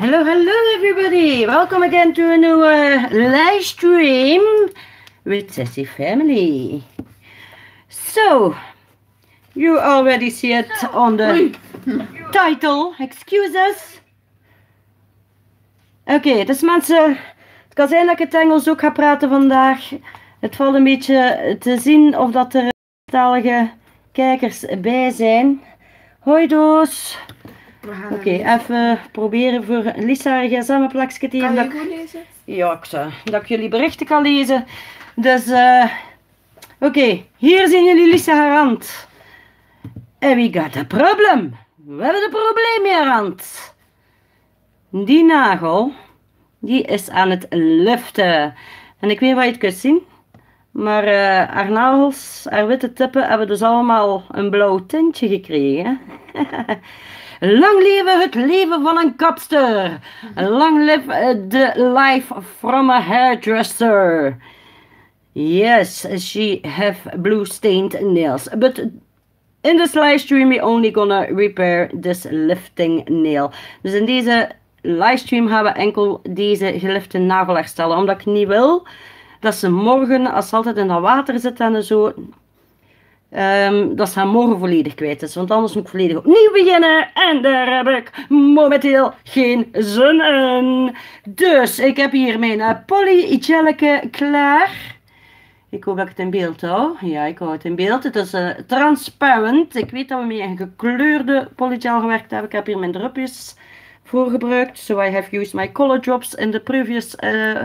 Hello, hello, everybody. Welcome again to a new uh, live stream with Sassy Family. So, you already see it on the title. Excuse us. Oké, dus mensen, het kan zijn dat ik het Engels ook ga praten vandaag. Het valt een beetje te zien of dat er talige kijkers bij zijn. Hoi Doos. Oké, even proberen voor Lisa haar gsm plakje te Kan geven. je dat ik- goed lezen? Ja, ik zou, dat ik jullie berichten kan lezen. Dus, eh oké, hier zien jullie Lisa haar hand. En we got a problem. We hebben een probleem met haar hand. Die nagel, die is aan het liften. En ik weet niet wat je het kunt zien. Maar eh, haar nagels, haar witte tippen hebben dus allemaal een blauw tintje gekregen. Lang leven het leven van een kapster. Long live eh, the life from a hairdresser. Yes, she have blue stained nails. But in this live stream we only gonna repair this lifting nail. Dus in deze livestream gaan we enkel deze gelifte nagel herstellen. Omdat ik niet wil dat ze morgen, als altijd in dat water zit en zo, Ehm, dat ze morgen volledig kwijt is. Want anders moet ik volledig opnieuw beginnen. En daar heb ik momenteel geen zin in. Dus ik heb hier mijn uh, polygelleke klaar. Ik hoop dat ik het in beeld hou. Ja, ik hou het in beeld. Het is eh, transparant. Ik weet dat we met een gekleurde polygel gewerkt hebben. Ik heb hier mijn drupjes voor gebruikt. So I have used my color drops in the previous uh,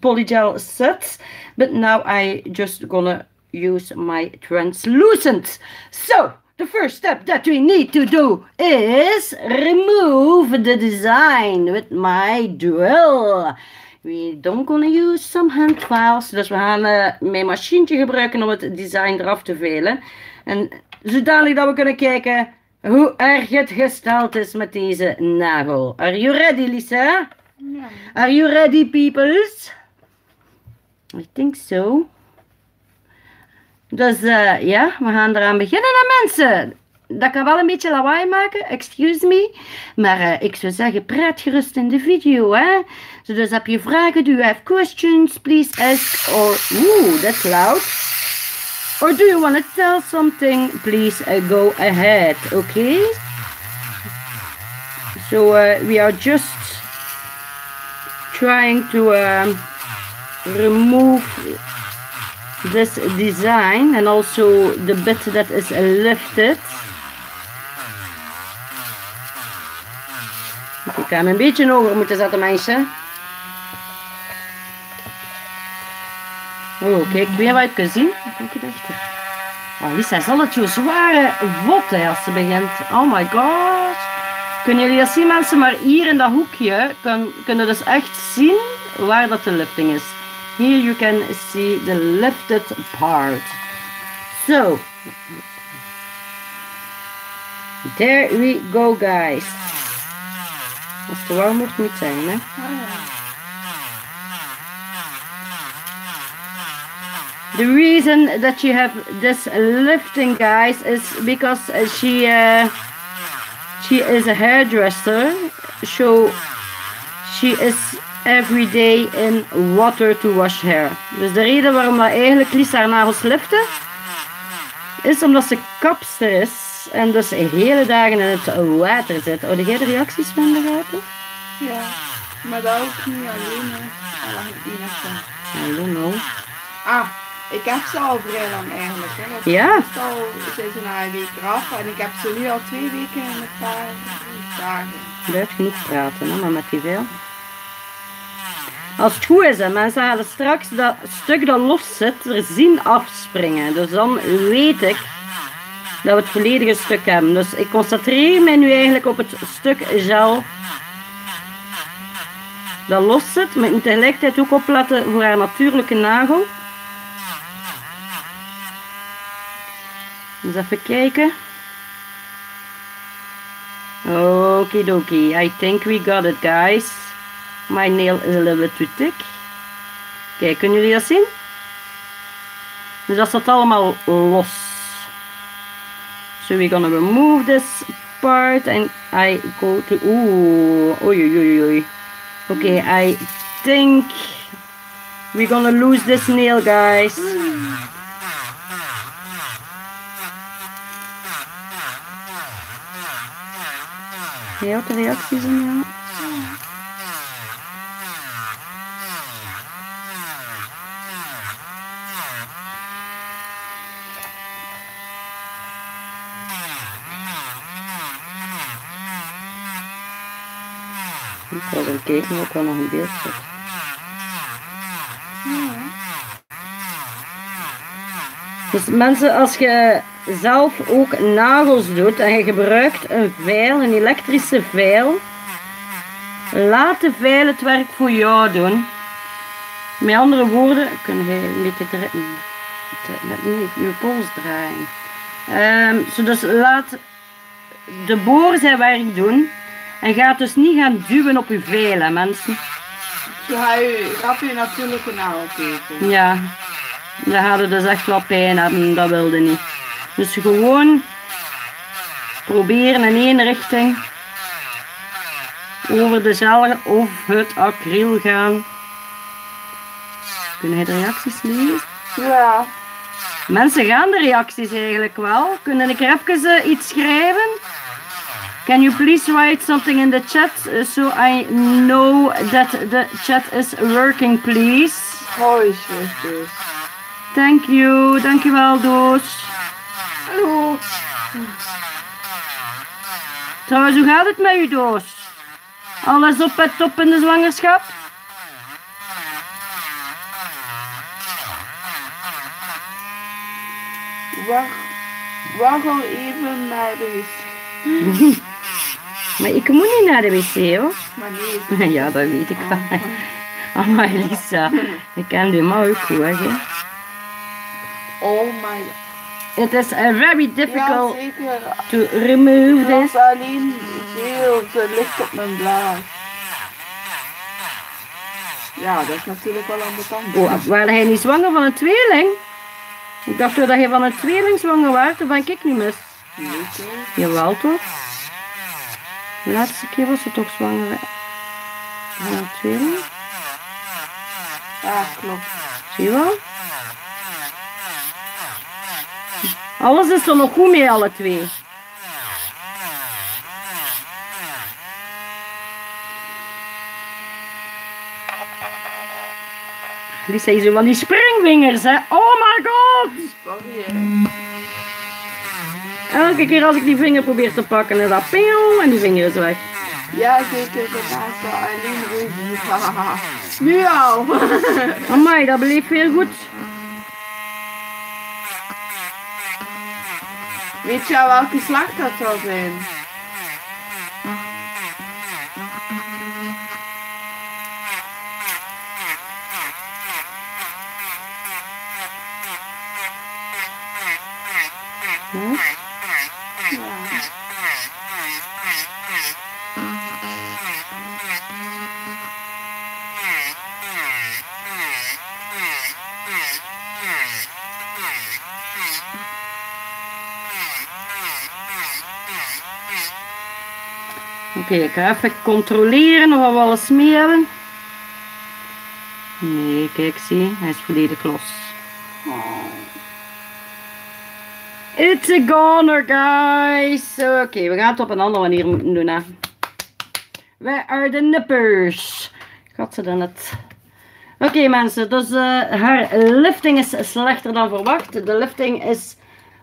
polygel set. But now I just gonna use my translucent. So, the first step that we need to do is remove the design with my drill. We don't gonna use some hand files. Dus we gaan eh, mijn machientje gebruiken om het design eraf te velen. En zodanig dat we kunnen kijken hoe erg het gesteld is met deze nagel. Are you ready, Lisa? Ja. Are you ready, peoples? I think so. Dus eh, ja, we gaan eraan beginnen, hè, mensen. Dat kan wel een beetje lawaai maken, excuse me. Maar eh, ik zou zeggen, praat gerust in de video, hè. Dus heb je vragen, do you have questions, please ask. Or, oeh, that's loud. Or do you want to tell something, please uh, go ahead, okay? So we are just trying to um, remove this design and also the bit that is lifted. Ik hem een beetje hoger moeten zetten, mensen. Oh, kijk, weer wat je zien. Kijk je. Oh, Lisa is altijd zo zware vod hè, als ze begint. Oh my god. Kunnen jullie dat zien, mensen? Maar hier in dat hoekje kun, kunnen dus echt zien waar dat de lifting is. Here you can see the lifted part. So, there we go, guys. Als te warm moet het zijn, hè? The reason that you have this lifting, guys, is because she uh, she is a hairdresser, so she is every day in water to wash hair. Dus de reden waarom dat eigenlijk Lisa haar nagels liften, is omdat ze kapster is en dus hele dagen in het water zit. Hoorde jij de reacties van de gaten? Ja. Maar dat ook niet alleen, hè. Al ik niet. I don't know. Ah, ik heb ze al vrij lang eigenlijk, hè. Ja. Zijn ze na een week eraf en ik heb ze nu al twee weken in een paar dagen. Blijf genoeg praten, hè, maar met die veel. Als het goed is, hè, mensen hadden straks dat stuk dat los zit er zien afspringen. Dus dan weet ik dat we het volledige stuk hebben. Dus ik concentreer mij nu eigenlijk op het stuk gel dat los zit. Maar ik moet tegelijkertijd ook opletten voor haar natuurlijke nagel. Dus even kijken. Okidoki, I think we got it guys. My nail is a little bit too thick. Kijk, kunnen jullie dat zien? Dus dat staat allemaal los. So we're gonna remove this part and I go to ooh oi oi oi. Okay, I think we're gonna lose this nail guys. Ja, de reacties zijn ja. Ga even kijken of ik wel nog een beeld zet. Dus mensen, als je zelf ook nagels doet en je gebruikt een veil, een elektrische veil, laat de veil het werk voor jou doen. Met andere woorden, kun je een beetje je pols draaien. Zo dus laat de boor zijn werk doen en ga dus niet gaan duwen op je veil, hè, mensen. Zo ga je, gaat je natuurlijk een tekenen. Ja, we hadden dus echt wel pijn hebben, dat wilde niet. Dus gewoon proberen in één richting over de cel of het acryl gaan. Kunnen jij de reacties lezen? Ja. Mensen gaan de reacties eigenlijk wel. Kunnen ik er even eh, iets schrijven? Can you please write something in the chat uh, so I know that the chat is working, please? Hoi, zusjes. Thank you. Dankjewel, Doos. Hallo. Trouwens, hoe gaat het met u, Doos? Alles op het top in de zwangerschap? Wacht. Wacht al even naar de. Maar ik moet niet naar de wc, hoor. Maar nee. Ja, dat weet ik wel. Oh, maar Lisa, ik ken u maar ook goed, hè. Oh my god. It is very difficult to remove Ik this. was alleen veel te licht op mijn blaas. Ja, dat is natuurlijk wel aan de. Oh, waar hij niet zwanger van een tweeling? Ik dacht dat hij van een tweeling zwanger was, of ben ik niet mis? Je? Jawel toch? De laatste keer was ze toch zwanger van klopt. Zie je wel? Alles is er nog goed mee, alle twee. Lisa is van die springvingers, hè? Oh my god! Sorry. Elke keer als ik die vinger probeer te pakken, is dat ping en die vinger is weg. Ja, zeker. Dat is wel alleen ruzie. Nu al. Amai, dat bleef heel goed. Weet je welke slag dat zal zijn? Ga even controleren of we alles hebben. Nee, kijk, zie, hij is volledig los. It's a goner, guys. Oké, we gaan het op een andere manier moeten doen. Where are the nippers? Gaat ze dan het... Oké, mensen, dus eh, haar lifting is slechter dan verwacht. De lifting is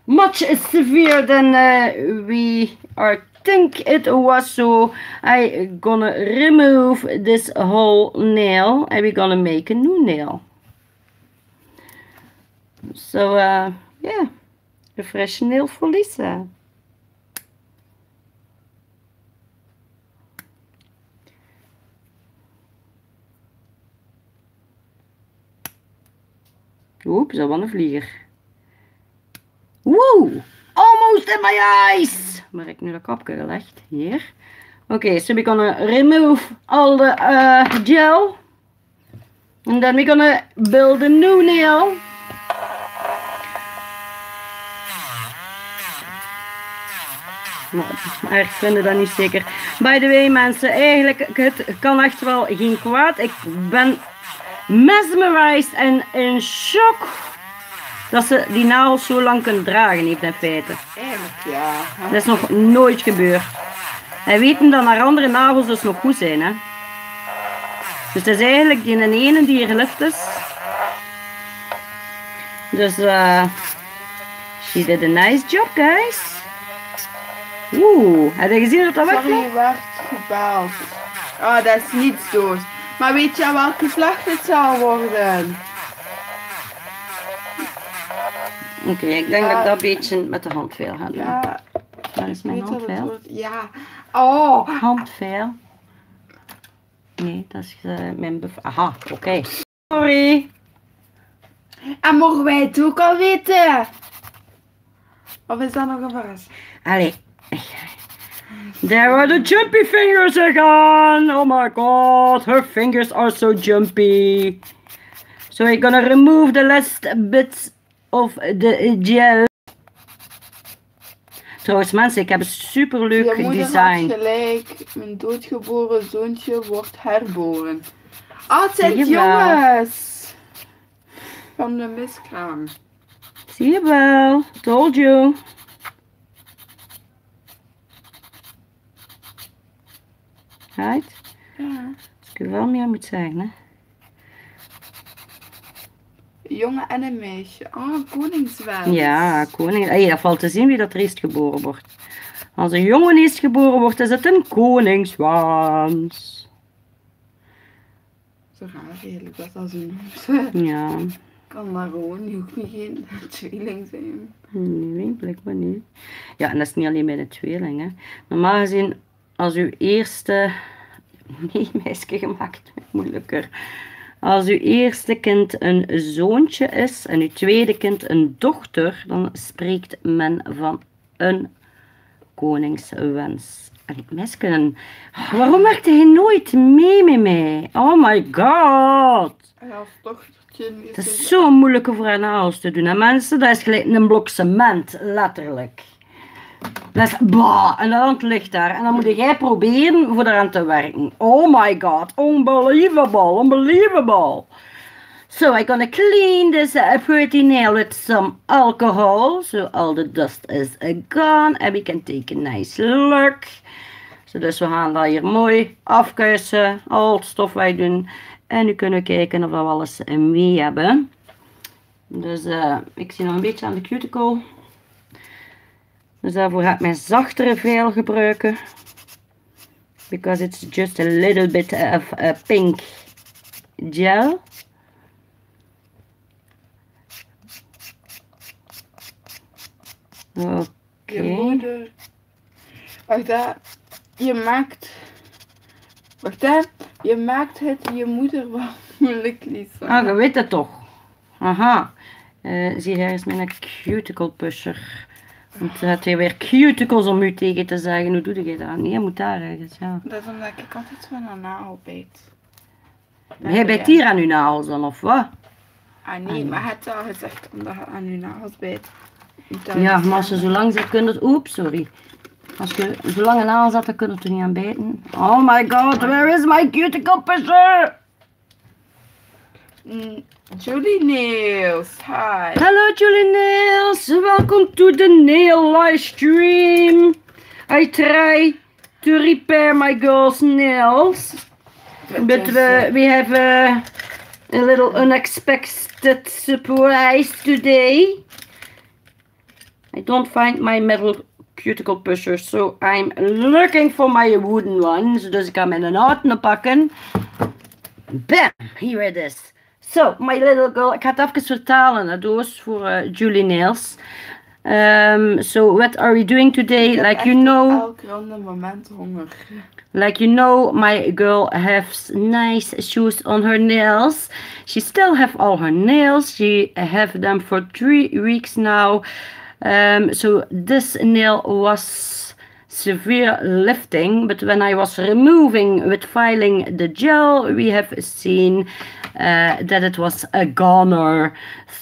much severe than uh, we are think it was. So I gonna remove this whole nail and we're gonna make a new nail. So uh, yeah, a fresh nail for Lisa. Oeps, dat was een vlieger. Wow! Almost in my eyes! Waar ik nu dat kapje gelegd? Hier. Oké, so we're gonna remove all the uh, gel. And then we're gonna build a new nail. Maar ik vind dat niet zeker. By the way mensen, eigenlijk het kan echt wel geen kwaad. Ik ben mesmerized en in shock dat ze die nagels zo lang kunnen dragen heeft in feite. Eigenlijk ja. Dat is nog nooit gebeurd. En weten dat haar andere nagels dus nog goed zijn hè. Dus het is eigenlijk die ene die hier is. Dus eh she did a nice job guys. Oeh, heb je gezien dat dat Sorry, wegvloog? je werd gebeld. Oh, dat is niet zo. Maar weet je welk geslacht het zal worden? Oké, ik denk Ja. dat ik dat een beetje met de handveil ga doen. Ja, Waar is mijn handveil? Ja. Oh, Handveil. Nee, dat is eh, mijn buff. Aha, oké. Sorry. en mogen wij het ook al weten? Of is dat nog een verrassing? Allee. There are the jumpy fingers again. Oh my god, her fingers are so jumpy. So we're gonna remove the last bits of the gel. Trouwens mensen, ik heb een super Je leuk moeder design. had gelijk. Mijn doodgeboren zoontje wordt herboren. Wel. jongens. Van de miskraam. Zie je wel, told you. Right? Ja. Als ik er wel meer moet zeggen, hè. Jongen en een meisje. Ah, koningswens. Ja, koning. Hey, dat valt te zien wie dat er eerst geboren wordt. Als een jongen eerst geboren wordt, is het een koningswans. Zo raar eigenlijk dat dat zo. Ja, kan maar gewoon, je hoeft niet geen tweeling zijn. nee, blijkbaar niet. Ja, en dat is niet alleen bij de tweeling, hè. Normaal gezien, als uw eerste... Nee, meisje gemaakt, moeilijker. Als uw eerste kind een zoontje is en uw tweede kind een dochter, dan spreekt men van een koningswens. Allee, meisje, waarom werkte hij nooit mee met mij? Oh my god. En als dochtertje is Het is zo moeilijk voor haar nagels te doen. En mensen, dat is gelijk een blok cement, letterlijk. Dat is en de hand ligt daar. En dan moet jij proberen voor eraan te werken. Oh my god, unbelievable, unbelievable. So I'm gonna clean this pretty nail with some alcohol. So all the dust is gone. And we can take a nice look. So dus we gaan dat hier mooi afkuisen. Al het stof wegdoen. En nu kunnen we kijken of we alles mee hebben. Dus eh, ik zie nog een beetje aan de cuticle. Dus daarvoor ga ik mijn zachtere veil gebruiken. Because it's just a little bit of a pink gel. Oké. Moeder. Wacht hè. Je maakt. Wacht hè. Je maakt het je moeder wel moeilijk, Lisa. Ah, je weet het toch. Aha. Eh, zie, hier is mijn cuticle pusher. Had hij weer cuticles om u tegen te zeggen. Hoe doe je dat? Nee, je moet daar ergens, ja. Dat is omdat ik altijd van een nagel bijt. Hij bijt hier aan uw nagels dan, of wat? Ah nee, maar het al gezegd omdat je aan je nagels bijt. Ja, maar als je zo lang zit, kun je het... Oeps, sorry. Als je zo lang een nagel zet, dan kun je het er niet aan bijten. Oh my god, where is my cuticle pusher? Mm, Julie Nails, hi. Hello Julie Nails, welcome to the nail live stream. I try to repair my girl's nails, but we, uh, we have a, a little unexpected surprise today. I don't find my metal cuticle pusher, so I'm looking for my wooden one. ones. Dus ik ga mijn nauten pakken. Bam, here it is. So, my little girl, ik ga het even vertalen, hè, doos voor eh, Julie Nails. Um, so, what are we doing today? Like you know, Elk ronde moment honger. like you know, my girl has nice shoes on her nails. She still have all her nails. She have them for three weeks now. Um, so this nail was severe lifting, but when I was removing with filing the gel, we have seen uh, that it was a goner.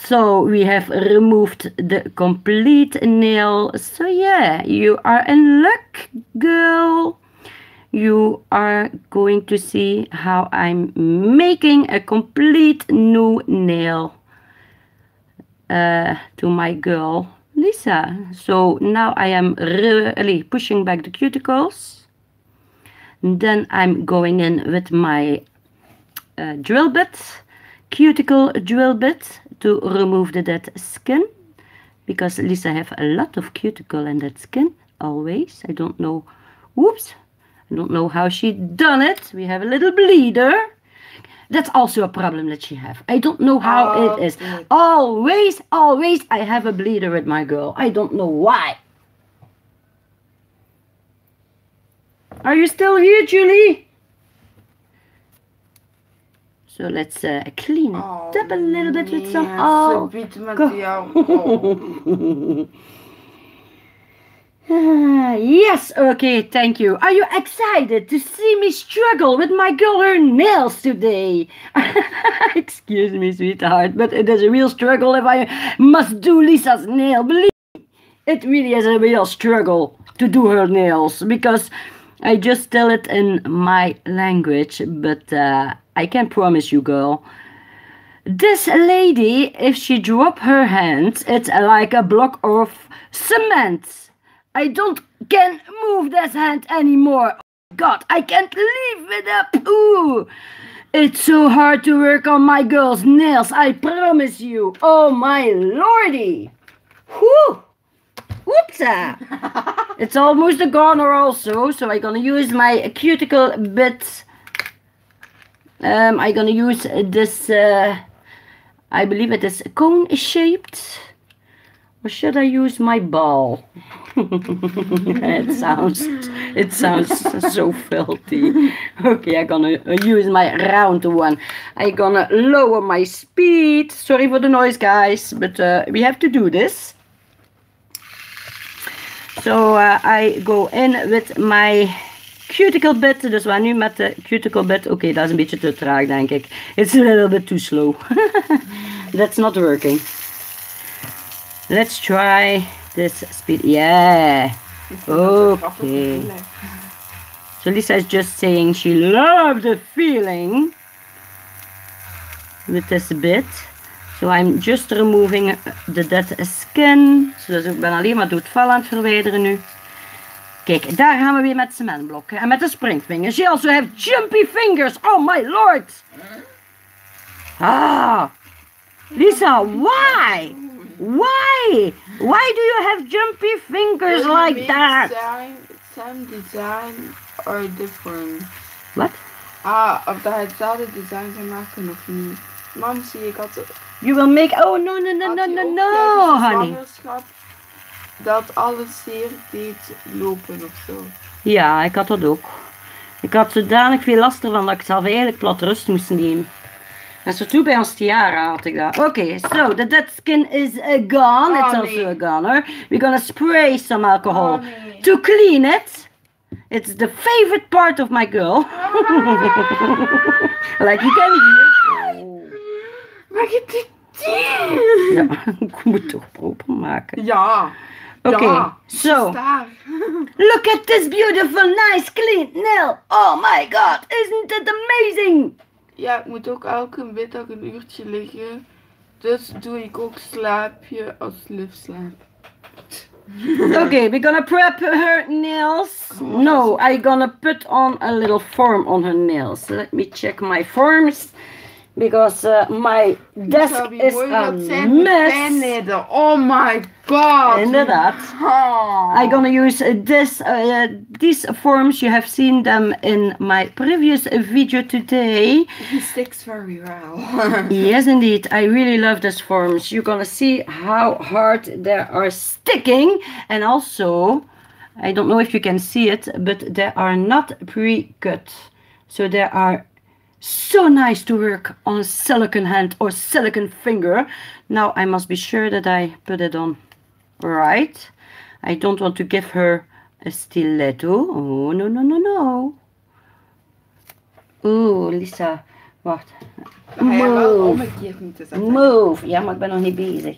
So we have removed the complete nail. So yeah, you are in luck, girl. You are going to see how I'm making a complete new nail uh, to my girl Lisa. So now I am really pushing back the cuticles. Then I'm going in with my uh, drill bit, cuticle drill bit to remove the dead skin. Because Lisa have a lot of cuticle in that skin, always. I don't know, whoops, I don't know how she done it. We have a little bleeder. That's also a problem that she have. I don't know how Oh, it is. good. Always, always I have a bleeder with my girl. I don't know why. Are you still here, Julie? So let's uh, clean it Oh, up a little bit with some oh. Ze biedt met. Oh. Ah, yes, okay, thank you. Are you excited to see me struggle with my girl her nails today? Excuse me, sweetheart, but it is a real struggle if I must do Lisa's nail. Believe me, it really is a real struggle to do her nails because I just tell it in my language, but uh, I can promise you, girl. This lady, if she drop her hands, it's like a block of cement. I don't can move this hand anymore. Oh God, I can't leave it up. Ooh, it's so hard to work on my girl's nails. I promise you. Oh my lordy. Whew. Whoopsa. it's almost a goner also, so I'm gonna use my cuticle bit. Um, I'm gonna use this. Uh, I believe it is cone shaped. Or should I use my ball? it sounds it sounds so filthy. Okay, I'm gonna use my round one. I'm gonna lower my speed. Sorry for the noise, guys, but uh, we have to do this. So uh, I go in with my cuticle bit. Dus we gaan nu met de cuticle bit. Oké, dat is een beetje te traag, denk ik. It's a little bit too slow. That's not working. Let's try this speed. Yeah. Okay. So Lisa is just saying she loved the feeling with this bit. So I'm just removing the dead skin. Dus ik ben alleen maar doodval aan het verwijderen nu. Kijk, daar gaan we weer met cementblokken. En met de springvingers. She also have jumpy fingers. Oh my lord. Ah. Lisa, why? Why? Why do you have jumpy fingers like that? Design, some design are different. What? Ah, of dat het hetzelfde design gaan maken of niet. Mam, zie ik had het. You will make... Oh, no, no, no, no, no, no, honey. Dat alles zeer deed lopen of zo. Ja, ik had dat ook. Ik had zodanig veel last ervan dat ik zelf eigenlijk plat rust moest nemen. En zo toe bij ons tiara had ik dat. Oké, so the dead skin is uh, gone. It's Oh, also a goner. We're gonna spray some alcohol Oh, nee. to clean it. It's the favorite part of my girl. like you can hear. Je dit Ja, ik moet toch proper maken. Ja. Oké, ja. Daar. look at this beautiful, nice, clean nail. Oh my god, isn't it amazing? Ja, ik moet ook elke middag een uurtje liggen. Dus doe ik ook slaapje als slaap. Okay, we're gonna prep her nails. No, I'm gonna put on a little form on her nails. Let me check my forms. Because uh, my desk is a mess. Oh my god. Inderdaad. Oh. I'm gonna use this, uh, these forms. You have seen them in my previous video today. He sticks very well. Yes, indeed. I really love these forms. You're gonna see how hard they are sticking, and also, I don't know if you can see it, but they are not pre-cut, so they are so nice to work on a silicone hand or silicone finger. Now I must be sure that I put it on right. I don't want to give her a stiletto. Oh, no, no, no, no. Oeh, Lisa. Wacht. Move. Move. Ja, maar ik ben nog niet bezig.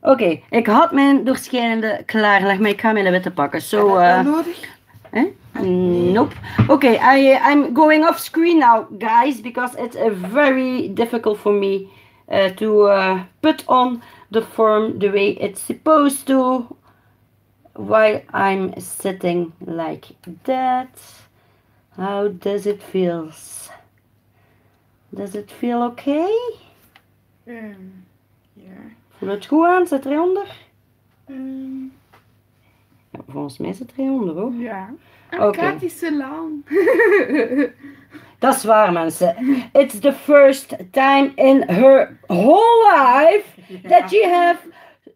Oké, ik had mijn doorschijnende klaarleg, maar ik ga mijn witte pakken. Zo, je eh nodig? eh? Nope. Okay, I I'm going off screen now, guys, because it's uh, very difficult for me uh, to uh, put on the form the way it's supposed to while I'm sitting like that. How does it feel? Does it feel okay? Voelt het goed aan? Zit onder? Ehm, Ja, volgens mij zit er onder hoor. ja. Oh, Oké. Gaat die zo lang? Dat is waar, mensen. It's the first time in her whole life that she have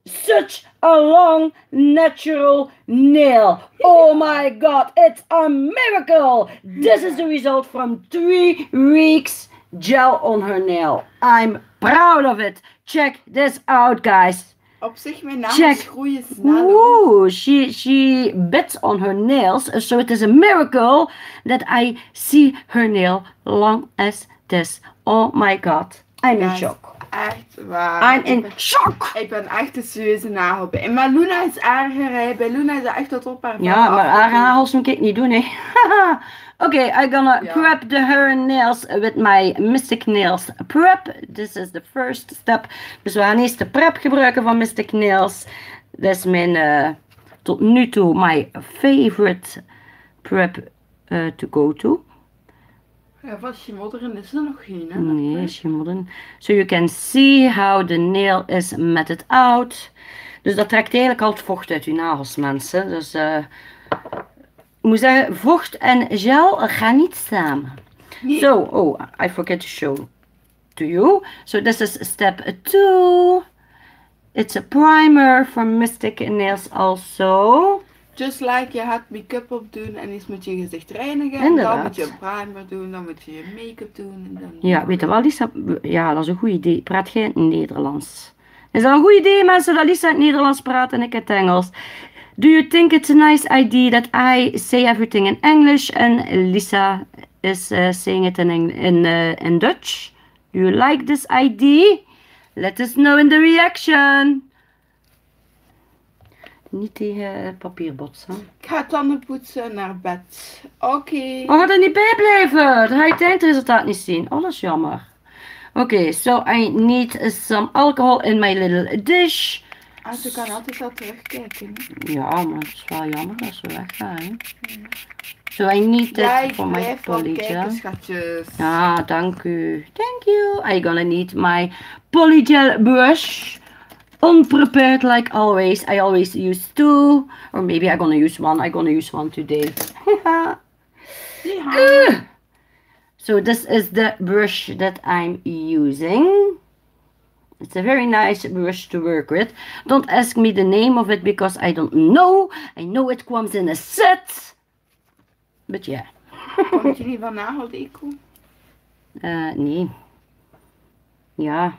such a long natural nail. Oh my god, it's a miracle. This is the result from three weeks gel on her nail. I'm proud of it. Check this out, guys. Op zich, mijn Check. groeien snel. Ooh, she she bits on her nails, so it is a miracle that I see her nail long as this. Oh my god, I'm in Guys, shock. Echt waar. I'm Ik in ben- shock. Ik ben echt een serieuze nagelbij. Maar Luna is erger. Bij Luna is echt tot op haar Ja, maar haar nagels moet ik niet doen, hè. okay, I'm gonna prep the her nails with my Mystic Nails prep. This is the first step. Dus we gaan eerst de prep gebruiken van Mystic Nails. Dat is mijn, eh, tot nu toe, my favorite prep eh, to go to. Ja, van Schimodderen is er nog geen, hè. Nee, schimmelden. So you can see how the nail is matted out. Dus dat trekt eigenlijk al het vocht uit je nagels, mensen. Dus eh, ik moet zeggen, vocht en gel gaan niet samen. Nee. So, oh, I forget to show to you. So this is step two. It's a primer for Mystic Nails also. Just like je gaat make-up op doen en eens moet je je gezicht reinigen. En dan moet je een primer doen, dan moet je je make-up doen. En dan Ja, weet je wel, Lisa? Ja, dat is een goed idee. Praat jij Nederlands? Is dat een goed idee, mensen, dat Lisa in het Nederlands praat en ik het Engels? Do you think it's a nice idea that I say everything in English and Lisa is uh, saying it in, Eng- in, uh, in Dutch? Do you like this idea? Let us know in the reaction. Niet tegen het papier botsen. Ik ga tanden poetsen naar bed. Oké. Oh, gaat er niet bij blijven. Dan ga je het eindresultaat niet zien. Oh, dat is jammer. Oké, so I need some alcohol in my little dish. Ah, ze kan altijd wel terugkijken. hè. Ja, maar het is wel jammer dat ze weggaan. hè. So I need Ja, it for my polygel. Ja, dank u. Thank you. I gonna need my polygel brush. Unprepared like always. I always use two. Or maybe I'm gonna use one. I'm gonna use one today. Ja. So this is the brush that I'm using. It's a very nice brush to work with. Don't ask me the name of it because I don't know. I know it comes in a set. But yeah. Komt jullie van nageldeco? Uh, nee. Ja.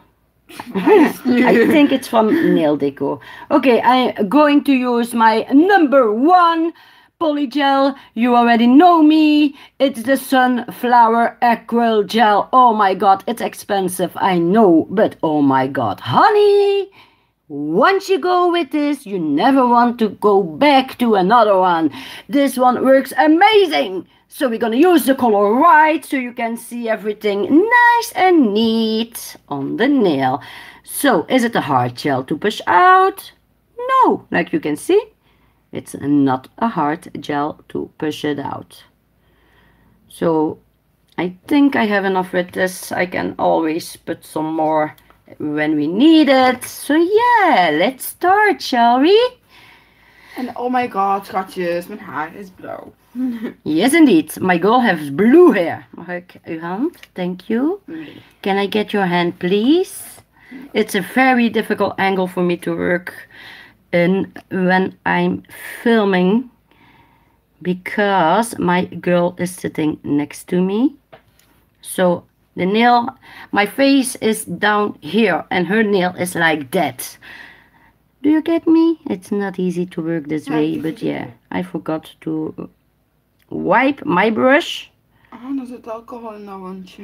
I think it's from Nail Deco. Okay, I'm going to use my number one polygel. You already know me. It's the Sunflower Acryl Gel. Oh my god, it's expensive, I know. But oh my god, honey. Once you go with this, you never want to go back to another one. This one works amazing. So we're gonna use the color white so you can see everything nice and neat on the nail. So is it a hard gel to push out? No, like you can see, it's not a hard gel to push it out. So I think I have enough with this. I can always put some more when we need it. So yeah, let's start, shall we? En oh my god, schatjes, mijn haar is blauw. Yes, indeed. My girl has blue hair. Mag ik uw hand? Thank you. Nee. Can I get your hand, please? It's a very difficult angle for me to work in when I'm filming because my girl is sitting next to me. So the nail, my face is down here and her nail is like that. Do you get me? It's not easy to work this way, but yeah. I forgot to wipe my brush. Ah, er zit alcohol in dat wandje.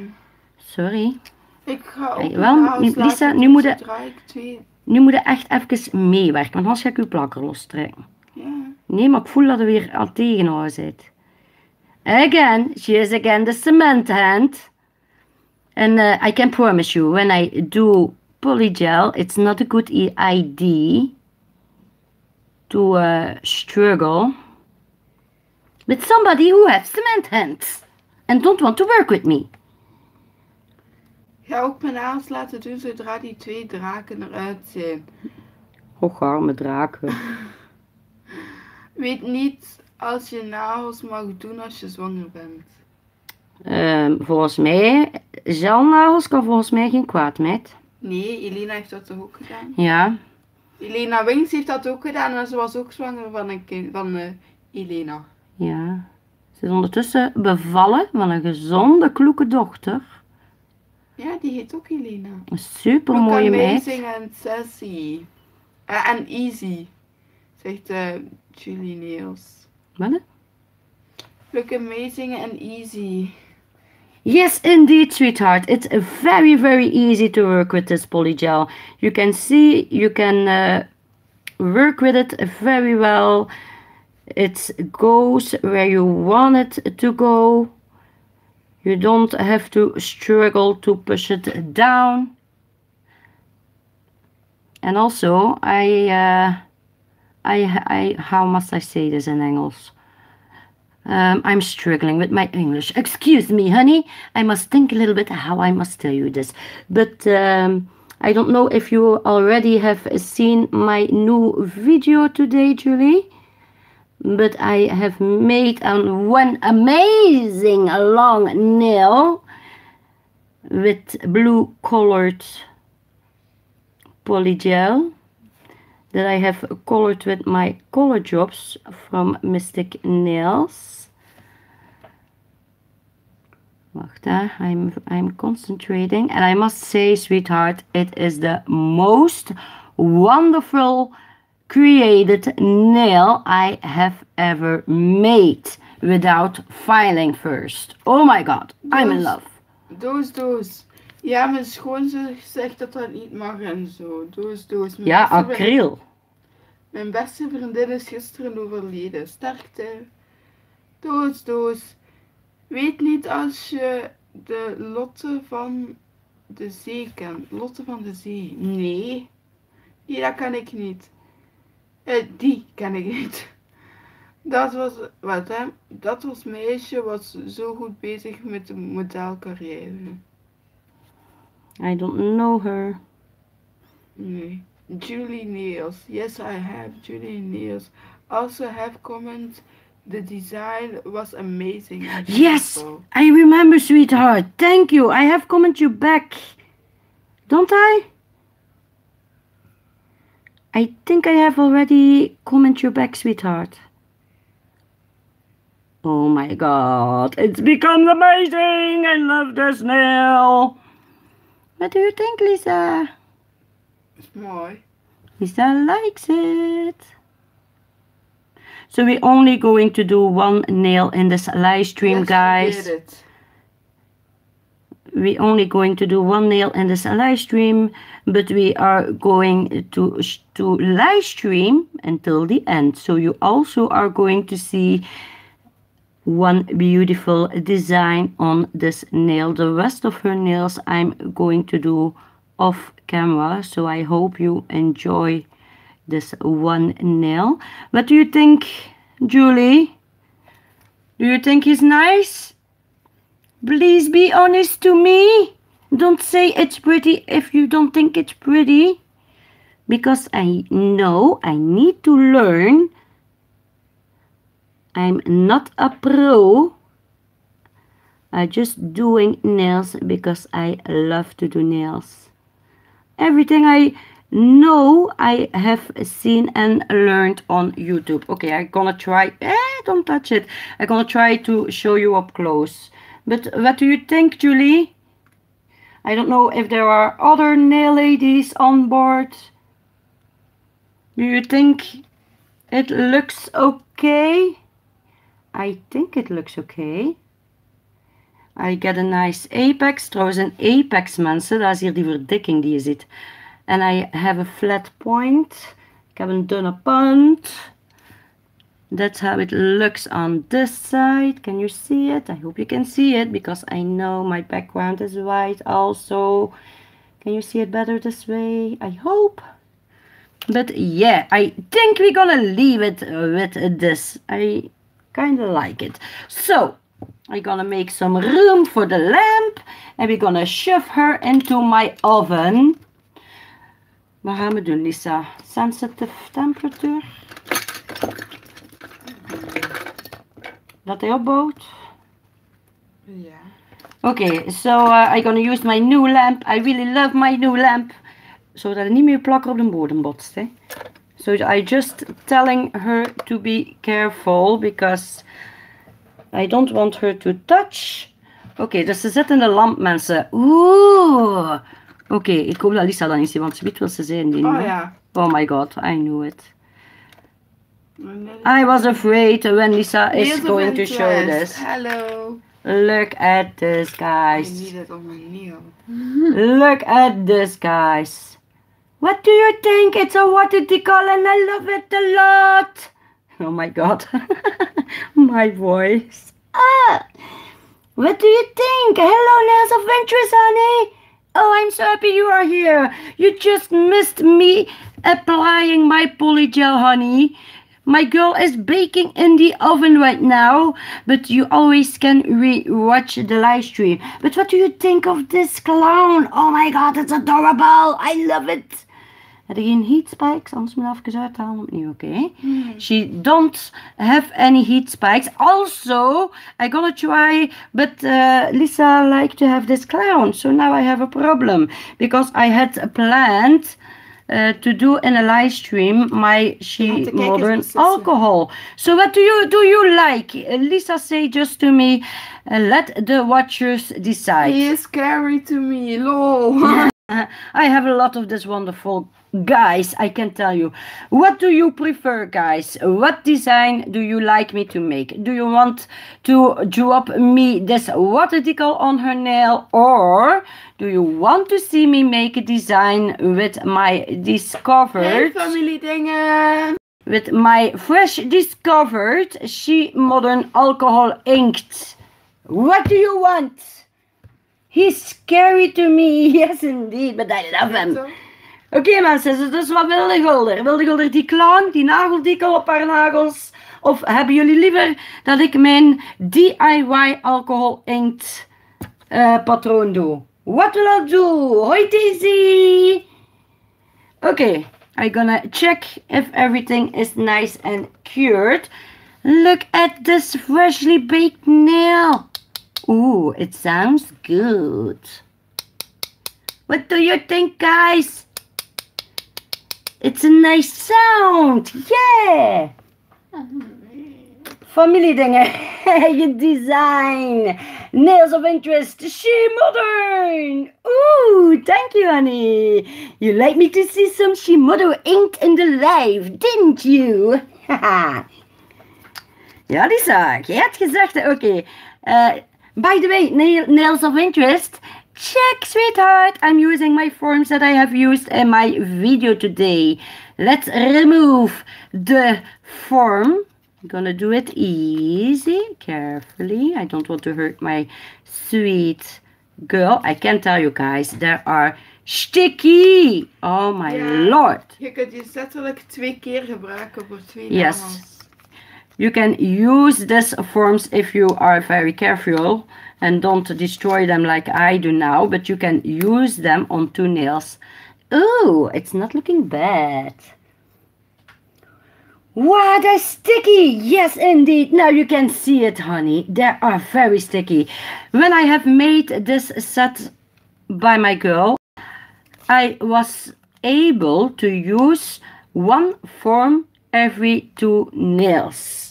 Sorry. Ik ga ook wel, Lisa, nu moet je-. Nu moet je echt even meewerken, want anders ga ik uw plakker lostrekken. Ja. Nee, maar ik voel dat er weer al tegenhouden zit. Again, she is again the cement hand. And uh, I can promise you, when I do polygel, it's not a good idea to uh, struggle with somebody who has cement hands and don't want to work with me. Ga ook mijn nails laten doen zodra die twee draken eruit zijn. Och, arme draken. Weet niet als je nagels mag doen als je zwanger bent. Ehm, volgens mij, gelnagels kan volgens mij geen kwaad met. Nee, Elena heeft dat toch ook gedaan? Ja, Elena Wings heeft dat ook gedaan en ze was ook zwanger van een kind, van eh, Elena. Ja. Ze is ondertussen bevallen van een gezonde, kloeke dochter. Ja, die heet ook Elena. Een super mooie meid. amazing and sassy. Eh, En easy, zegt eh, Julie Nails. Wat? Look amazing and easy. Yes, indeed, sweetheart. It's very, very easy to work with this polygel. You can see, you can uh, work with it very well. It goes where you want it to go. You don't have to struggle to push it down. And also, I, uh, I, I, how must I say this in English? Um, I'm struggling with my English. Excuse me, honey. I must think a little bit how I must tell you this. But um, I don't know if you already have seen my new video today, Julie. But I have made um, one amazing long nail with blue colored polygel that I have colored with my color drops from Mystic Nails. Wacht, hè. I'm, I'm concentrating. And I must say, sweetheart, it is the most wonderful created nail I have ever made without filing first. Oh my god, I'm in love. Doos, doos. Ja, mijn schoonzus zegt dat dat niet mag en zo. Doos, doos. Mijn Ja, acryl. Mijn beste vriendin is gisteren overleden. Sterkte. Doos, doos. Weet niet als je de Lotte van de Zee kent. Lotte van de Zee. Nee. Nee, dat kan ik niet. Eh, die ken ik niet. Dat was, wat hè? Dat was meisje was zo goed bezig met de modelcarrière. I don't know her. Nee. Julie Nails. Yes, I have Julie Nails. Also have comment. The design was amazing. Yes. I remember, sweetheart. Thank you. I have comment you back. Don't I? I think I have already comment you back, sweetheart. Oh my god, it's become amazing! I love this nail! What do you think, Lisa? It's mooi. Lisa likes it. So we're only going to do one nail in this live stream, Yes, guys. we only going to do one nail in this live stream but we are going to to live stream until the end. So you also are going to see one beautiful design on this nail. The rest of her nails i'm going to do off camera. So i hope you enjoy this one nail what do you think julie do you think he's nice Please be honest to me. Don't say it's pretty if you don't think it's pretty. Because I know I need to learn. I'm not a pro. I'm just doing nails because I love to do nails. Everything I know I have seen and learned on YouTube. Okay, I'm gonna try. Eh, don't touch it. I'm gonna try to show you up close. But what do you think, Julie? I don't know if there are other nail ladies on board. Do you think it looks okay? I think it looks okay. I get a nice apex. Trouwens een apex mensen, dat is hier die verdikking die je ziet. And I have a flat point. Ik heb een dunne punt. That's how it looks on this side. Can you see it? I hope you can see it because I know my background is white also. Can you see it better this way? I hope. But yeah, I think we're gonna leave it with this. I kind of like it. So, I'm gonna make some room for the lamp. And we're gonna shove her into my oven. Wat gaan we doen, Lisa? Sensitive temperature. Dat hij opbouwt. Ja. Okay, so uh, I'm gonna use my new lamp. I really love my new lamp. Zodat het niet meer plakker op de bodem botst. Hè. So I just telling her to be careful because I don't want her to touch. Oké, dus ze zit in de lamp, mensen. Oeh. Oké, ik hoop dat Lisa dat niet ziet, want ze weet wat ze zijn. Die Oh niet. ja. Oh my god, I knew it. I was afraid when Lisa is Nails going to show interest. this. Hello. Look at this, guys. I need it on my nail. Look at this, guys. What do you think? It's a water decal and I love it a lot. Oh my god. my voice. Ah. What do you think? Hello, Nails of Interest, honey. Oh, I'm so happy you are here. You just missed me applying my polygel, honey. My girl is baking in the oven right now, but you always can re-watch the live stream. But what do you think of this clown? Oh my god, it's adorable. I love it. Je geen heat spikes? Anders moet ik even uithalen opnieuw, oké? She don't have any heat spikes. Also, I gotta try, but uh, Lisa like to have this clown. So now I have a problem because I had planned uh, to do in a live stream my she modern alcohol. So what do you do you like? Lisa say just to me, uh, let the watchers decide. He is scary to me. Lol. I have a lot of this wonderful guys, I can tell you. What do you prefer, guys? What design do you like me to make? Do you want to drop me this water decal on her nail or do you want to see me make a design with my Hey, family familiedingen. with my fresh discovered she modern alcohol inked. What do you want? He's scary to me, yes indeed, but I love him. Oké mensen, dus- dus wat wilde Gulder? Wilde Gulder die clown, die nageldikkel op haar nagels? Of hebben jullie liever dat ik mijn DIY alcohol inkt eh, patroon doe? What will I do? Hoi Daisy! Oké, I'm gonna check if everything is nice and cured. Look at this freshly baked nail. Ooh, it sounds good. What do you think, guys? It's a nice sound. Yeah. Family Familiedingen. Je design. Nails of interest. She modern. Ooh, thank you, honey. You like me to see some She modern inked in the live, didn't you? Ja, Lisa, jij had gezegd, oké. eh, by the way, nails of interest. Check, sweetheart. I'm using my forms that I have used in my video today. Let's remove the form. I'm gonna do it easy, carefully. I don't want to hurt my sweet girl. I can tell you guys, there are sticky. Oh my Ja. lord. Je kunt die letterlijk twee keer gebruiken voor twee Yes. You can use these forms if you are very careful and don't destroy them like I do now, but you can use them on two nails. Ooh, it's not looking bad. Wow, they're sticky! Yes, indeed. Now you can see it, honey. They are very sticky. When I have made this set by my girl, I was able to use one form every two nails.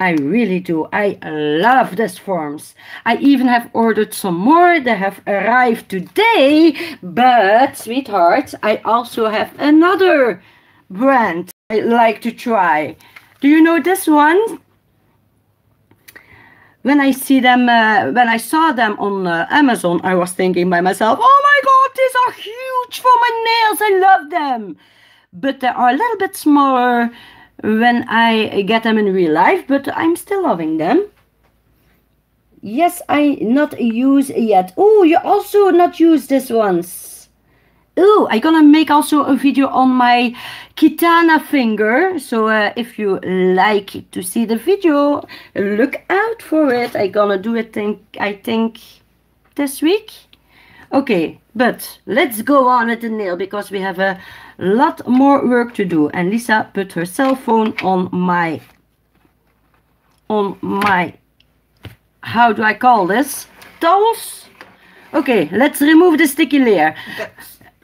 I really do. I love these forms. I even have ordered some more. They have arrived today. But, sweetheart, I also have another brand I like to try. Do you know this one? When I see them, uh, when I saw them on uh, Amazon, I was thinking by myself, oh my god, these are huge for my nails. I love them. But they are a little bit smaller when I get them in real life, but I'm still loving them. Yes, I not use yet. Oh, you also not use this ones. Oh, i gonna make also a video on my Kitana finger. So uh, if you like to see the video, look out for it. i gonna do it, think, I think, this week. Okay, but let's go on with the nail because we have a lot more work to do. And Lisa put her cell phone on my, on my how do I call this? Towels? Okay, let's remove the sticky layer.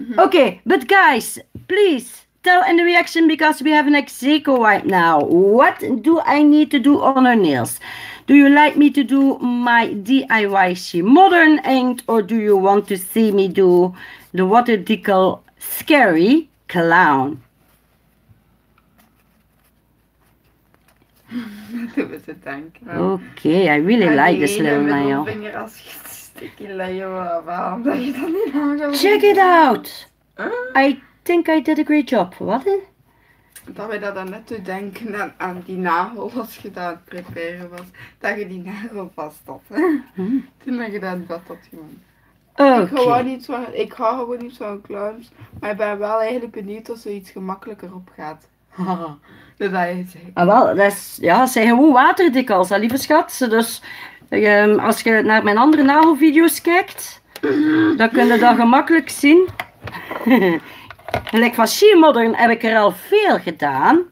Mm-hmm. Okay, but guys, please tell in the reaction because we have an ex aequo right now. What do I need to do on her nails? Do you like me to do my DIY She Modern inked or do you want to see me do the Water Decal Scary Clown? Dat was het denken. Okay, I really like this little nail. vinger als je sticky layer aan, dat je dan niet aan Check it out! I think I did a great job. Wat? Dat wij dat dan net te denken aan, aan die nagel als je dat aan het prepareren was. Dat je die nagel vast had. Hmm. Toen dat je dat bed had gedaan. Okay. Ik, gewoon niet zo, ik hou gewoon niet van clowns. Maar ik ben wel eigenlijk benieuwd of ze iets gemakkelijker op gaat. dat hij zei. Ah, wel, dat is, ja, het zijn gewoon waterdikkels, hè, lieve schat. Dus um, als je naar mijn andere nagelvideo's kijkt, dan kun je dat gemakkelijk zien. Gelijk van Modern heb ik er al veel gedaan.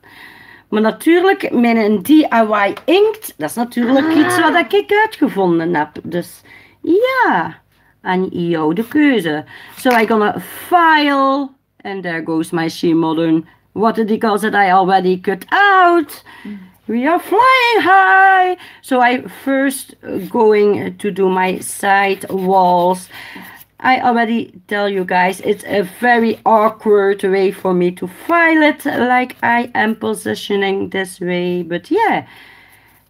Maar natuurlijk, mijn DIY inkt, dat is natuurlijk iets wat ik uitgevonden heb. Dus ja, aan jou de keuze. So I'm gonna file, and there goes my She Modern what the decals that I already cut out. We are flying high. So I first going to do my side walls. I already tell you guys, it's a very awkward way for me to file it like I am positioning this way. But yeah,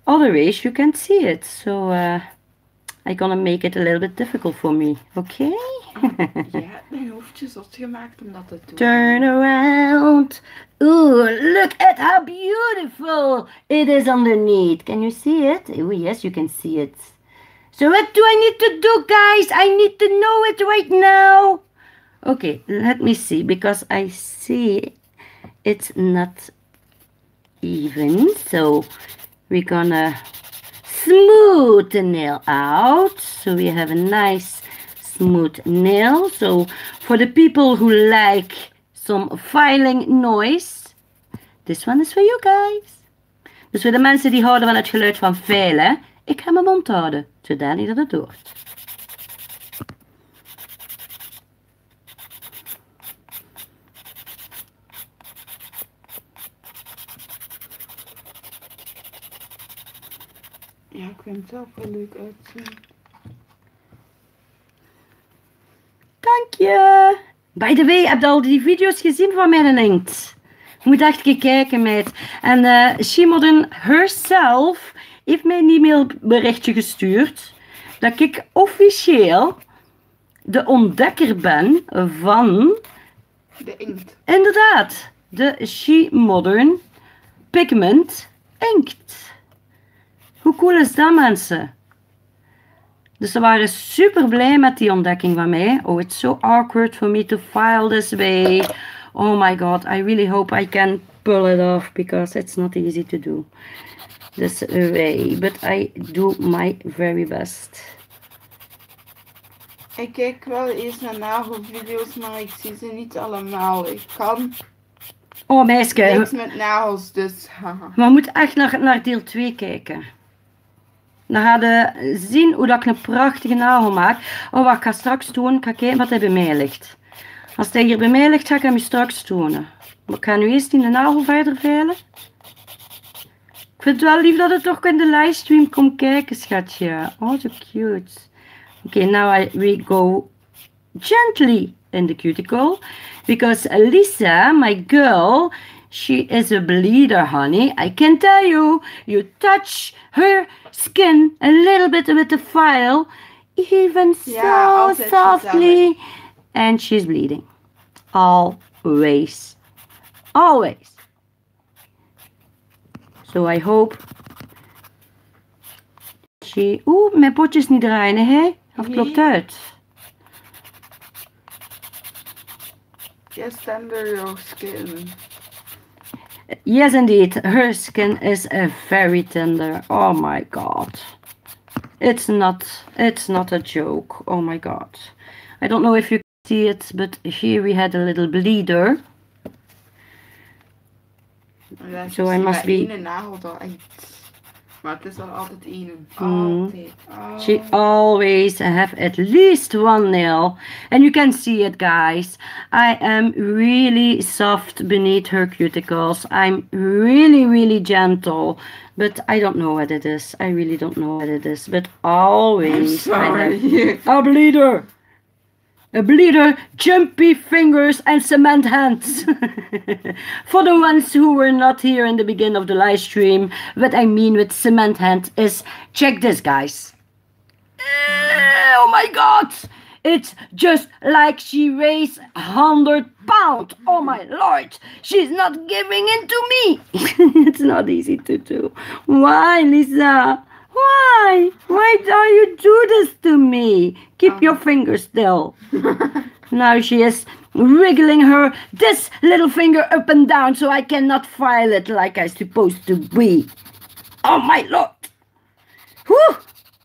other ways you can see it. So uh, I'm gonna make it a little bit difficult for me, okay? Oh, ja, mijn hoofdjes had gemaakt om dat te. Turn around. Ooh, look at how beautiful it is underneath. Can you see it? Oh, yes, you can see it. So what do I need to do, guys? I need to know it right now. Okay, let me see, because I see it's not even. So we're gonna smooth nail out. So we have a nice smooth nail. So for the people who like some filing noise, this one is for you guys. Dus voor de mensen die houden van het geluid van veilen, ik ga mijn mond houden, zodat dat het hoort. Ja, ik vind het zelf wel leuk uitzien. Dank je. By the way, heb je al die video's gezien van mijn inkt? Moet echt een kijken, meid. En uh, She Modern herself heeft mij een e-mailberichtje gestuurd dat ik officieel de ontdekker ben van... De inkt. Inderdaad, de She Modern Pigment Inkt. Hoe cool is dat, mensen? Dus ze waren super blij met die ontdekking van mij. Oh, it's so awkward for me to file this way. Oh my god, I really hope I can pull it off because it's not easy to do this way. But I do my very best. Ik kijk wel eens naar nagelvideo's, maar ik zie ze niet allemaal. Ik kan Oh meisje. niks met nagels, dus We moeten echt naar, naar deel 2 kijken. Dan ga je zien hoe dat ik een prachtige nagel maak. Oh, wat ik ga straks doen, ga kijken wat hij bij mij ligt. Als hij hier bij mij ligt, ga ik hem straks tonen. Maar ik ga nu eerst in de nagel verder veilen. Ik vind het wel lief dat het toch in de livestream komt kijken, schatje. Oh, so cute. Okay, now I, we go gently in the cuticle. Because Lisa, my girl, She is a bleeder, honey. I can tell you. You touch her skin a little bit with the file, even Ja, so softly, and she's bleeding. Always. Always. So I hope she... Oeh, mijn potjes niet draaien, hè? Of klopt uit? Yes, tender your skin. Yes, indeed. Her skin is a very tender. Oh my god. It's not. It's not a joke. Oh my god. I don't know if you can see it, but here we had a little bleeder. So I must be- Een nagel dat echt. Maar het is wel altijd één. Mm. Altijd. She always have at least one nail, and you can see it, guys. I am really soft beneath her cuticles. I'm really, really gentle, but I don't know what it is. I really don't know what it is, but always. I'm always I have sorry. A bleeder. A bleeder, jumpy fingers, and cement hands. For the ones who were not here in the beginning of the live stream, what I mean with cement hand is check this, guys. Eh, Oh my god! It's just like she weighs a hundred pounds. Oh my lord! She's not giving in to me. it's not easy to do. Why, Lisa? Why? Why do you do this to me? Keep oh. your fingers still. Now she is wriggling her this little finger up and down so I cannot file it like I'm supposed to be. Oh my lord! Whew!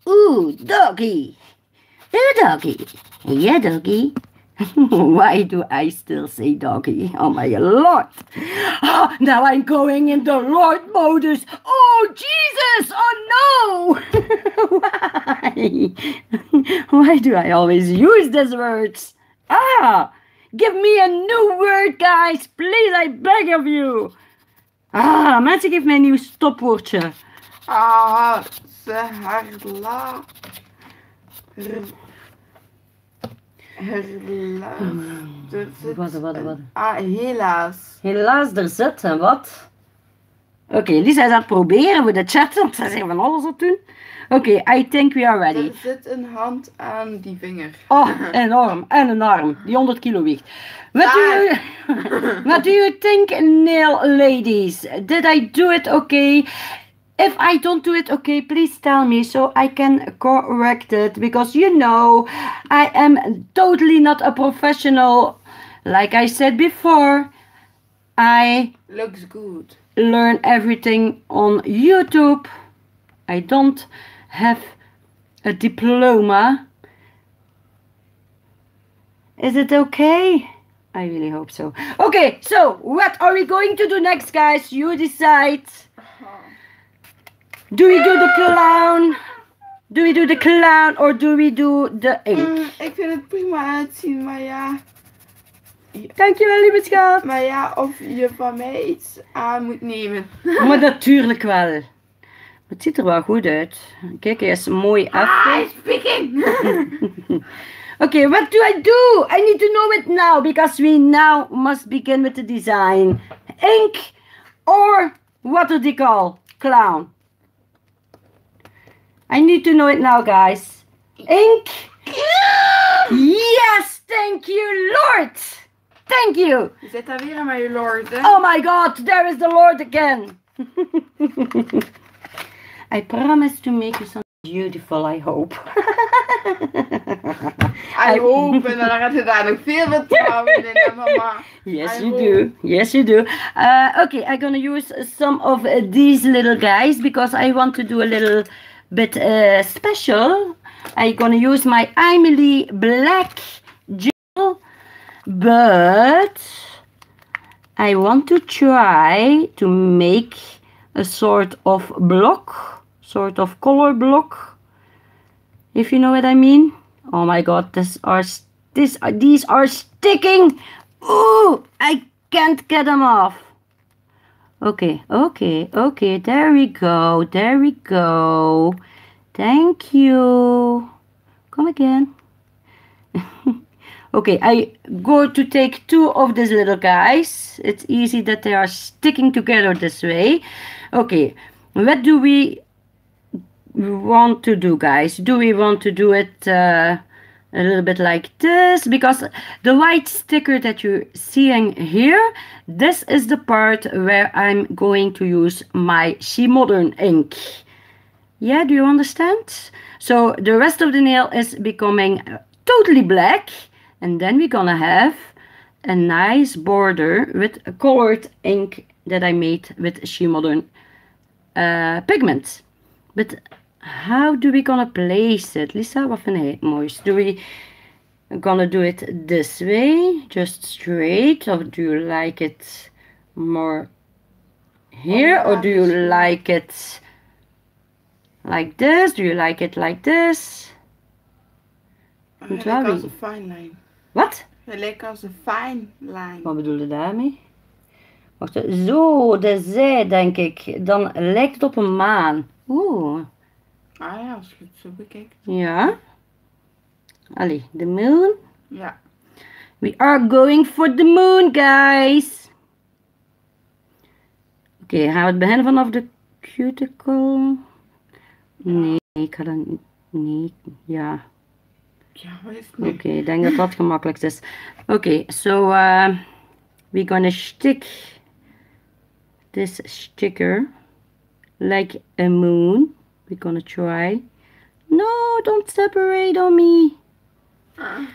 Ooh, doggy! Hello, doggy. Yeah, doggy. Why do I still say doggy? Oh my lord! Ah, now I'm going in the Lord modus. Oh Jesus! Oh no! Why? Why do I always use these words? Ah! Give me a new word, guys! Please, I beg of you! Ah, mensen, geef mij een nieuw stopwoordje. Ah, ze herla. Er zit Wat, wat, wat? Ah, helaas. Helaas, er zit en wat? Oké, Lisa is aan het proberen voor de chat, want ze zeggen van alles op doen. Oké, I think we are ready. Er zit een hand aan die vinger. Oh, enorm. En een arm, die 100 kilo weegt. What do you, what do you think, nail ladies? Did I do it okay? If I don't do it okay, please tell me so I can correct it. Because you know, I am totally not a professional. Like I said before, I Looks good. learn everything on YouTube. I don't have a diploma. Is it okay? I really hope so. Okay, so what are we going to do next, guys? You decide. Do we do the clown? Do we do the clown or do we do the ink? Mm, ik vind het prima uitzien, maar ja. Dankjewel, lieve schat. Maar ja, of je van mij iets aan moet nemen. Maar natuurlijk wel. Het ziet er wel goed uit. Kijk, hij is mooi af. Ah, speaking! Okay, what do I do? I need to know it now because we now must begin with the design. Ink or what do they call? Clown. I need to know it now, guys. Ink. Yes, thank you, Lord. Thank you. Zit daar weer mijn lord. Oh my God, there is the Lord again. I promise to make you something beautiful, I hope. I hope, en dan gaat je daar nog veel vertrouwen in, hè, mama. Yes, I you hope. do. Yes, you do. Uh, okay, I'm gonna use some of these little guys because I want to do a little bit uh, special. I'm gonna use my Emily Black gel, but I want to try to make a sort of block, sort of color block, if you know what I mean. Oh my god, this are this these are sticking. Ooh, I can't get them off. Okay, okay, okay. There we go. There we go. Thank you. Come again. Okay, I go to take two of these little guys. It's easy that they are sticking together this way. Okay, what do we want to do, guys? Do we want to do it uh, a little bit like this? Because the white sticker that you're seeing here, this is the part where I'm going to use my She Modern ink. Yeah, do you understand? So the rest of the nail is becoming totally black and then we're gonna have a nice border with a colored ink that I made with She Modern uh, pigment. But how do we gonna place it? Lisa, wat vind jij moois? Do we gonna do it this way, just straight, or do you like it more here, or do you like it like this? Do you like it like this? Moet lijkt als een fine line. Wat? Hij lijkt als een fine line. Wat bedoel je daarmee? Wacht, zo, de zij, denk ik. Dan lijkt het op een maan. Oeh, Ah ja, als je het zo bekijkt. ja. Allee, de moon. Ja. We are going for the moon, guys. Oké, gaan we het beginnen vanaf de cuticle? Nee, ik ga dan... Nee, ja. Ja, wat is het? Oké, ik denk dat dat gemakkelijkst is. Oké, so uh, we're gonna stick this sticker like a moon. We're gonna try. No, don't separate on me. Ah,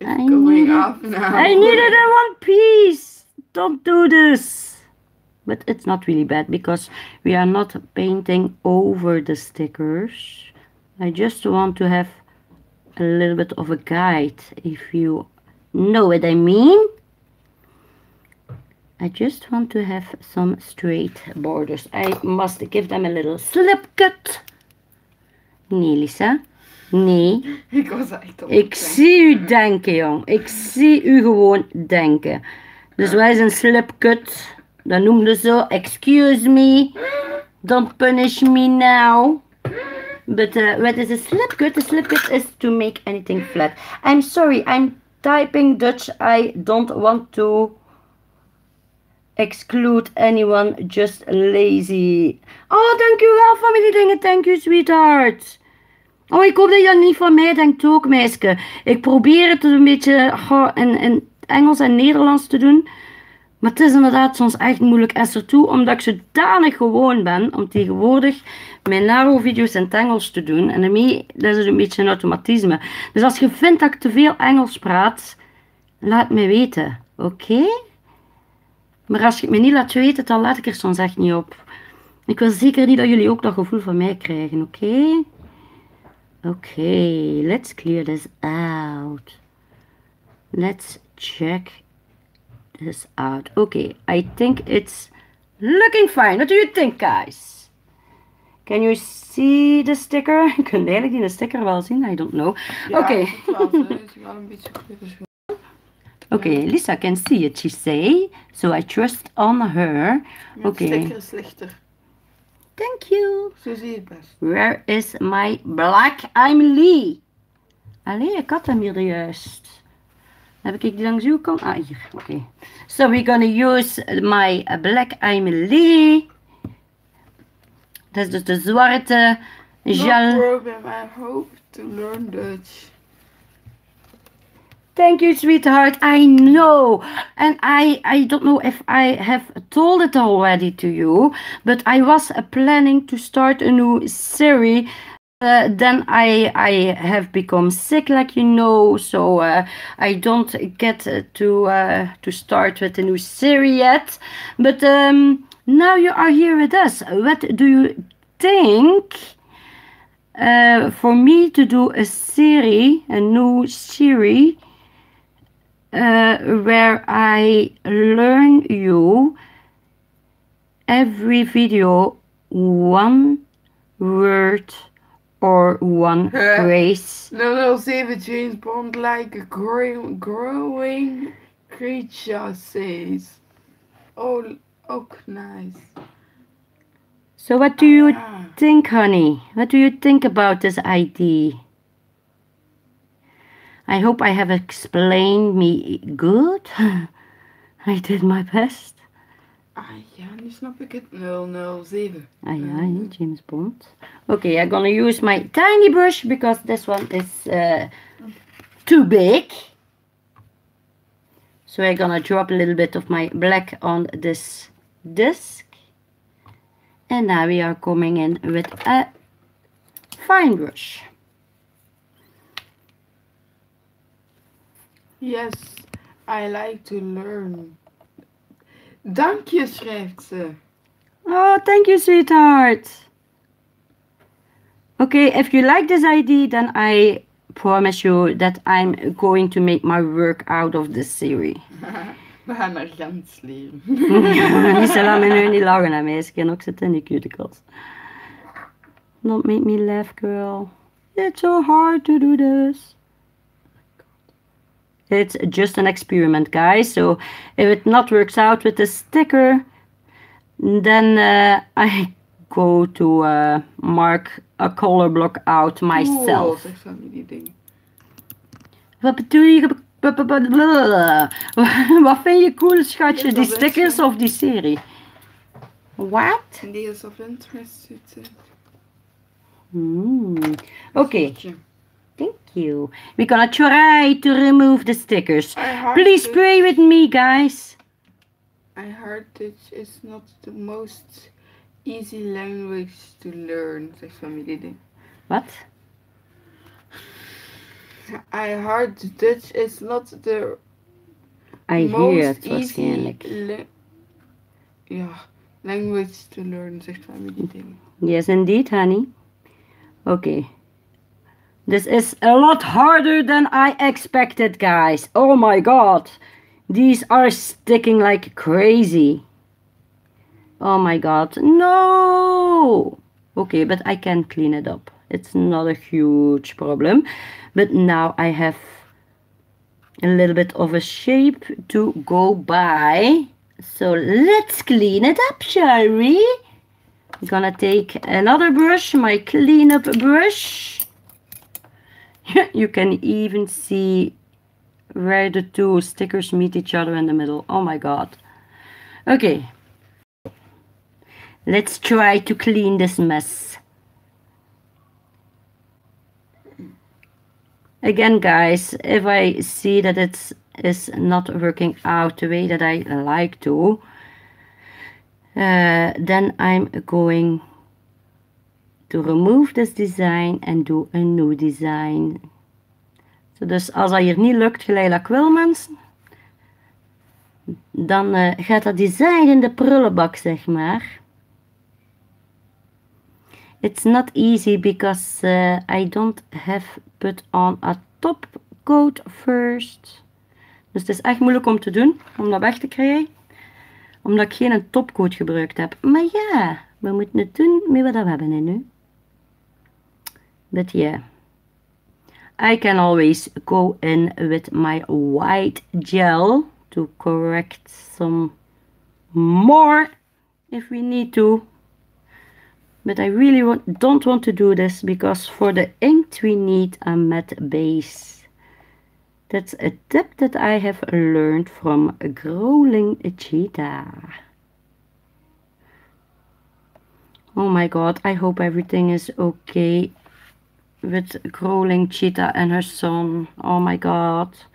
it's I going need it. off now. I need it in one piece. Don't do this. But it's not really bad because we are not painting over the stickers. I just want to have a little bit of a guide, if you know what I mean. I just want to have some straight borders. I must give them a little slip cut. Nee, Lisa. Nee. Ik was echt op Ik zie u denken, jong. Ik zie u gewoon denken. Dus wij is een slipcut. Dat noemde zo. Excuse me. Don't punish me now. But uh, what is a slipcut? A slipcut is to make anything flat. I'm sorry, I'm typing Dutch. I don't want to exclude anyone. Just lazy. Oh, dankjewel familiedingen. Thank you, sweetheart. Oh, ik hoop dat je niet van mij denkt ook, meisje. Ik probeer het een beetje in, in Engels en Nederlands te doen. Maar het is inderdaad soms echt moeilijk. En toe omdat ik zodanig gewoon ben om tegenwoordig mijn Naro-video's in het Engels te doen. En daarmee is het een beetje een automatisme. Dus als je vindt dat ik te veel Engels praat, laat me weten. Oké? Maar als je het me niet laat weten, dan laat ik er soms echt niet op. Ik wil zeker niet dat jullie ook dat gevoel van mij krijgen, oké? Okay, let's clear this out. Let's check this out. Okay, I think it's looking fine. What do you think, guys? Can you see the sticker? Kun je eigenlijk die sticker wel zien? I don't know. Ja, Oké. Okay, Lisa can see it, she say. So I trust on her. Met Oké. sticker is lichter. Thank you. Zo zie je het best. Where is my black Emily? Allee, ik had hem hier juist. Heb ik die langs uw kant? Ah, hier. Oké. So we're gonna use my black Emily. Dat is dus de zwarte No gel. problem, I hope to learn Dutch. Thank you, sweetheart. I know. And I, I don't know if I have told it already to you, but I was uh, planning to start a new series. Uh, then I, I have become sick, like you know, so uh, I don't get uh, to uh, to start with a new series yet. But um, now you are here with us. What do you think? for me to do a series, a new series, uh, where I learn you every video one word or one Huh? phrase. 007 James Bond like a growing, growing creature says. Oh, ook nice. So, what do you Ah, think, honey? What do you think about this idea? I hope I have explained me good. I did my best. Ah ja, nu snap ik het. 007. Ah ja, hè, James Bond. Okay, I'm gonna use my tiny brush because this one is uh, too big. So I'm gonna drop a little bit of my black on this disc. And now we are coming in with a fine brush. Yes, I like to learn. Dank je, schrijft ze. Oh, thank you, sweetheart. Okay, if you like this idea, then I promise you that I'm going to make my work out of this series. We gaan naar Gens leren. Lisa, laat me nu niet lachen aan mij. Kan ook zitten in die cuticles. Don't make me laugh, girl. It's so hard to do this. It's just an experiment, guys. So if it not works out with the sticker, then uh, I go to uh, mark a color block out Oh, myself. ding. Wat bedoel je? Wat vind je cool, schatje? Die is stickers of die serie? What? Deze of interest. Hmm. Okay, Tje. Thank you. We're gonna try to remove the stickers. Please pray with me, guys. I heard this it's not the most easy language to learn, zegt familie ding. Wat? I heard Dutch is not the I most hear easy la- ja, language to learn, zegt familie ding. Yes, indeed, honey. Okay. This is a lot harder than I expected, guys. Oh my god. These are sticking like crazy. Oh my god. No! Okay, but I can clean it up. It's not a huge problem. But now I have a little bit of a shape to go by. So let's clean it up, shall we? I'm gonna take another brush, my cleanup brush. you can even see where the two stickers meet each other in the middle. Oh my god. Okay. Let's try to clean this mess. Again, guys, if I see that it's is not working out the way that I like to, uh, then I'm going to remove this design and do a new design. Dus als dat hier niet lukt gelijk dat wil, mensen, dan eh, gaat dat design in de prullenbak, zeg maar. It's not easy because uh, I don't have put on a top coat first. Dus het is echt moeilijk om te doen, om dat weg te krijgen omdat ik geen topcoat gebruikt heb. Maar ja, we moeten het doen met wat we hebben nu. But yeah. I can always go in with my white gel to correct some more if we need to. But I really want, don't want to do this because for the ink we need a matte base. That's a tip that I have learned from Growling Cheetah. Oh my god, I hope everything is okay with Growling Cheetah and her son. Oh my god.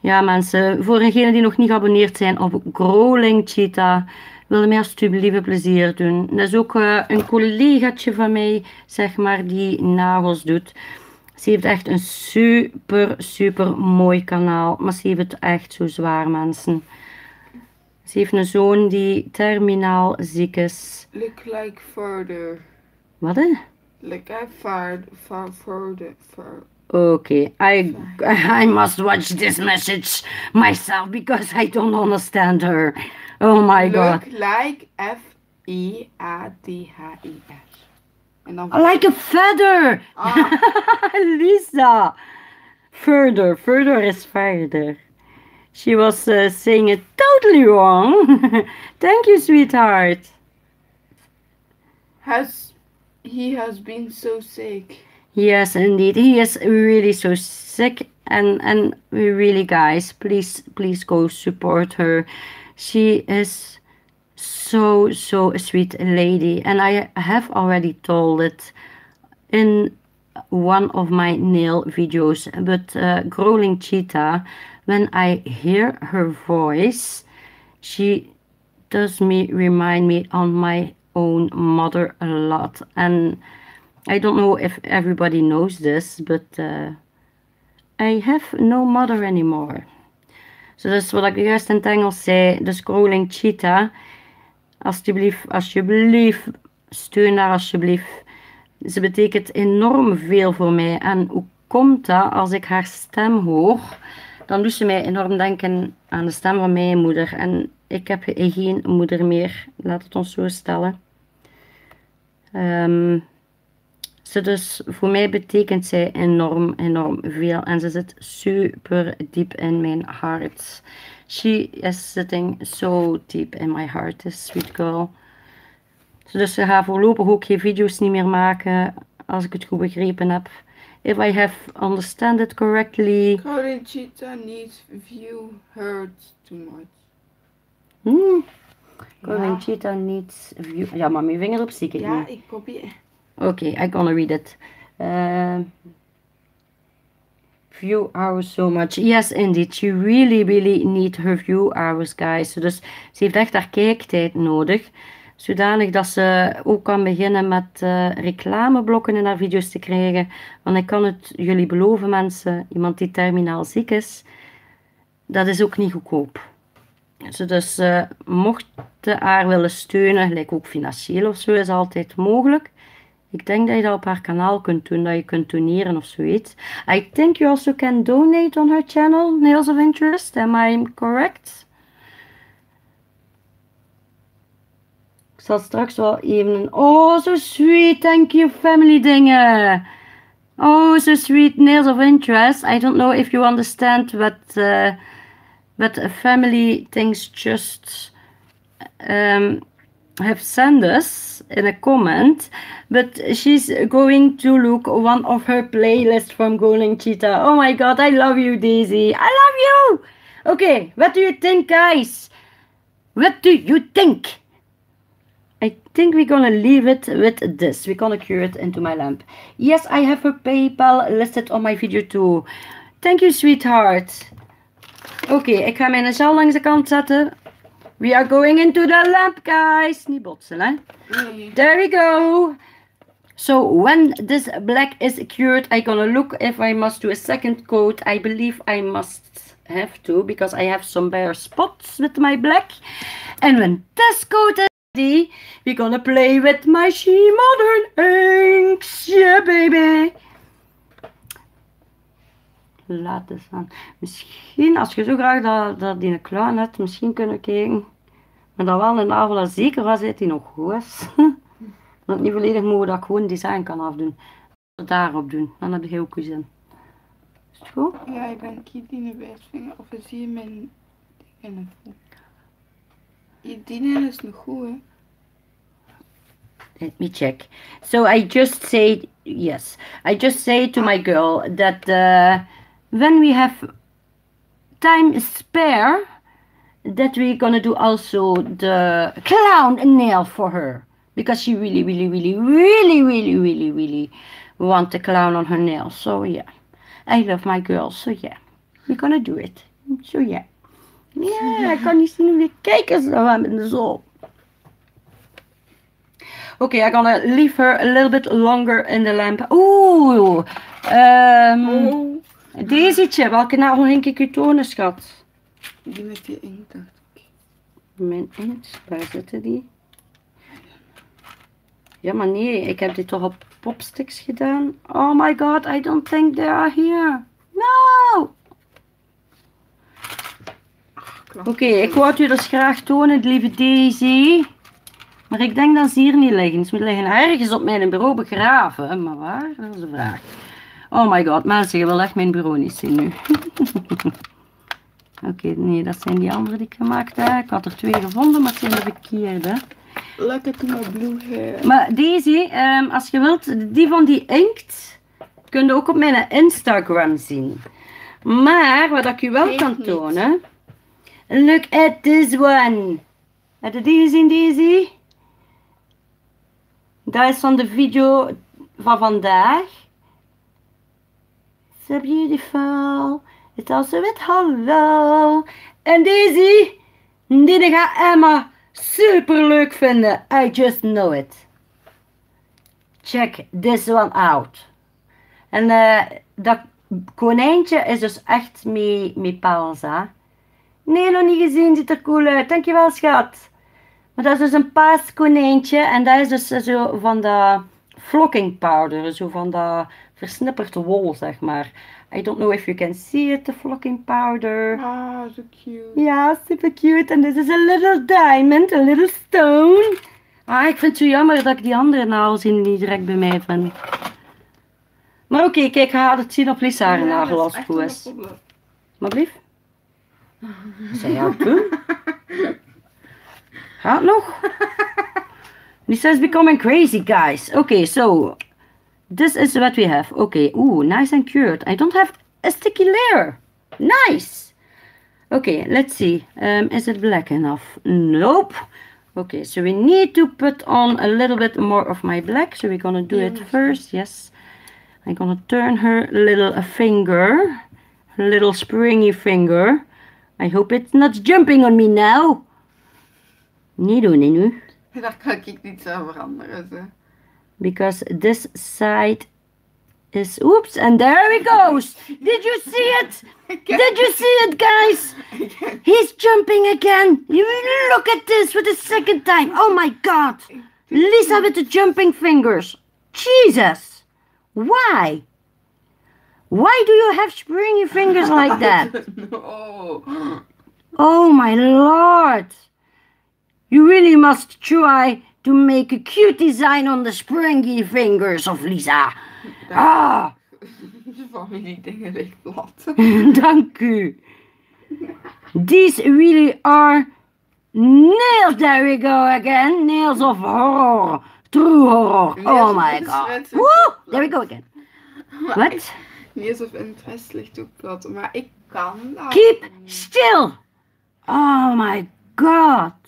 Ja mensen, voor degenen die nog niet geabonneerd zijn op Growling Cheetah, wil mij alsjeblieft plezier doen. Dat is ook eh, een collegaatje van mij, zeg maar, die nagels doet. Ze heeft echt een super, super mooi kanaal. Maar ze heeft het echt zo zwaar, mensen. Ze heeft een zoon die terminaal ziek is. Look like further. Wat hè? Like I fired far further, far. Okay, I I must watch this message myself because I don't understand her. Oh my god. Look like F I A T H I S. Like a feather! Ah. Lisa! Further, further is further. She was uh, saying it totally wrong. Thank you, sweetheart. has he has been so sick. Yes, indeed. He is really so sick and and we really guys, please please go support her. She is so so a sweet lady and I have already told it in one of my nail videos but uh, Growling Cheetah when I hear her voice she does me remind me on my own mother a lot. And I don't know if everybody knows this but uh, I have no mother anymore. So dat is wat ik juist in het Engels zei de scrolling cheetah alsjeblieft alsjeblieft steun haar alsjeblieft ze betekent enorm veel voor mij. En hoe komt dat als ik haar stem hoor? Dan doet ze mij enorm denken aan de stem van mijn moeder. En ik heb geen moeder meer, laat het ons zo stellen. Um, ze dus, voor mij betekent zij enorm, enorm veel en ze zit super diep in mijn hart. She is sitting so deep in my heart, this sweet girl. Dus ze gaat voorlopig ook geen video's niet meer maken, als ik het goed begrepen heb. If I have understand it correctly. Cheetah needs view heard too much. Hmm. Golden Cheetah needs view. Ja, maar mijn vinger op zie ik Ja, ik probeer. Oké, okay, I gonna read it. Uh, view hours so much. Yes, indeed. She really, really need her view hours, guys. Dus ze heeft echt haar kijktijd nodig. Zodanig dat ze ook kan beginnen met uh, reclameblokken in haar video's te krijgen. Want ik kan het jullie beloven, mensen. Iemand die terminaal ziek is, dat is ook niet goedkoop. Dus uh, mochten haar willen steunen, gelijk ook financieel of zo, is altijd mogelijk. Ik denk dat je dat op haar kanaal kunt doen, dat je kunt doneren of zoiets. I think you also can donate on her channel, Nails of Interest. Am I correct? Ik zal straks wel even... Oh, so sweet. Thank you, family dingen. Oh, so sweet. Nails of Interest. I don't know if you understand what... Uh, but a family things just um, have sent us in a comment but she's going to look one of her playlists from Golden Cheetah. Oh my god I love you Daisy. I love you! Okay what do you think guys? What do you think? I think we're gonna leave it with this. We're gonna cure it into my lamp. Yes I have her PayPal listed on my video too. Thank you sweetheart Oké, okay, ik ga mijn gel langs de kant zetten. We are going into the lamp, guys. Niet botsen, hè? Nee. There we go. So when this black is cured, I'm gonna look if I must do a second coat. I believe I must have to because I have some bare spots with my black. And when this coat is ready, we're gonna play with my She Modern inks. Yeah, baby laten staan. Misschien, als je zo graag dat, dat die clown hebt, misschien kunnen kijken. Maar dan wel een avond zeker was dat hij nog goed is. dat niet volledig mogen dat ik gewoon design kan afdoen. Daarop doen, dan heb je ook zin. Is het goed? Ja, ik ben kiet in de wijsvinger. Of zie je mijn dingen Je dingen is nog goed, hè? Let me check. So I just say yes. I just say to my girl that uh, when we have time spare that we're gonna do also the clown nail for her. Because she really really really really really really really want the clown on her nail. So yeah. I love my girls so yeah. We're gonna do it. So yeah. Yeah I kan niet zien hoe de kijkers nou hebben de zon Okay, I'm gonna leave her a little bit longer in the lamp. Ooh, um, oh. Daisytje, welke nagel hink ik u tonen, schat? Die met die inkt, dacht ik. Mijn inkt, waar zitten die? Ja, maar nee, ik heb dit toch op popsticks gedaan. Oh my god, I don't think they are here. No! Oké, okay, ik wou het u dus graag tonen, lieve Daisy. Maar ik denk dat ze hier niet liggen. Ze liggen ergens op mijn bureau begraven. Maar waar? Dat is de vraag. Oh my god, mensen, je wil echt mijn bureau niet zien nu. Oké, nee, dat zijn die andere die ik gemaakt heb. Ik had er twee gevonden, maar het zijn de verkeerde. Lekker to my blue hair. Maar deze, um, als je wilt, die van die inkt, kun je ook op mijn Instagram zien. Maar wat ik u wel kan niet. tonen. Look at this one. Heb je die gezien, Daisy? Dat is van de video van vandaag. So beautiful. It's also with hello. En Daisy, die gaat Emma super leuk vinden. I just know it. Check this one out. En eh, dat konijntje is dus echt mee, mee hè? Nee, nog niet gezien. Ziet er cool uit. Dankjewel, schat. Maar dat is dus een paars konijntje. En dat is dus zo van de flocking powder. Zo van de versnipperd wol, zeg maar. I don't know if you can see it, the flocking powder. Ah, zo cute. Ja, super cute. En dit is a little diamond, a little stone. Ah, ik vind het zo jammer dat ik die andere nagels hier niet direct bij mij vind. Maar oké, kijk, ga het zien op Lisa haar Ja, nagel als het goed is. Maar blief. Zij ja, doen. Gaat nog? Lisa is becoming crazy, guys. Okay, so this is what we have. Okay, ooh, nice and cured. I don't have a sticky layer. Nice. Okay, let's see. Um, is it black enough? Nope. Okay, so we need to put on a little bit more of my black. So we're gonna do it first. Yes. I'm gonna turn her little finger, little springy finger. I hope it's not jumping on me now. Niet doen, nu. Daar kan ik niet zo veranderen. Because this side is, oops, and there he goes. Did you see it? Did you see it, guys? He's jumping again. You look at this for the second time. Oh my God. Lisa with the jumping fingers. Jesus. Why? Why do you have springy fingers like that? no. Oh my lord! You really must try to make a cute design on the springy fingers of Lisa. Ah, De familiedingen ligt plat. dank u. These really are nails. There we go again. Nails of horror. True horror. Oh Nails my god. Woo! There we go again. What? Niet of interest ligt ook plat. Maar ik kan dat. Keep still. Oh my god.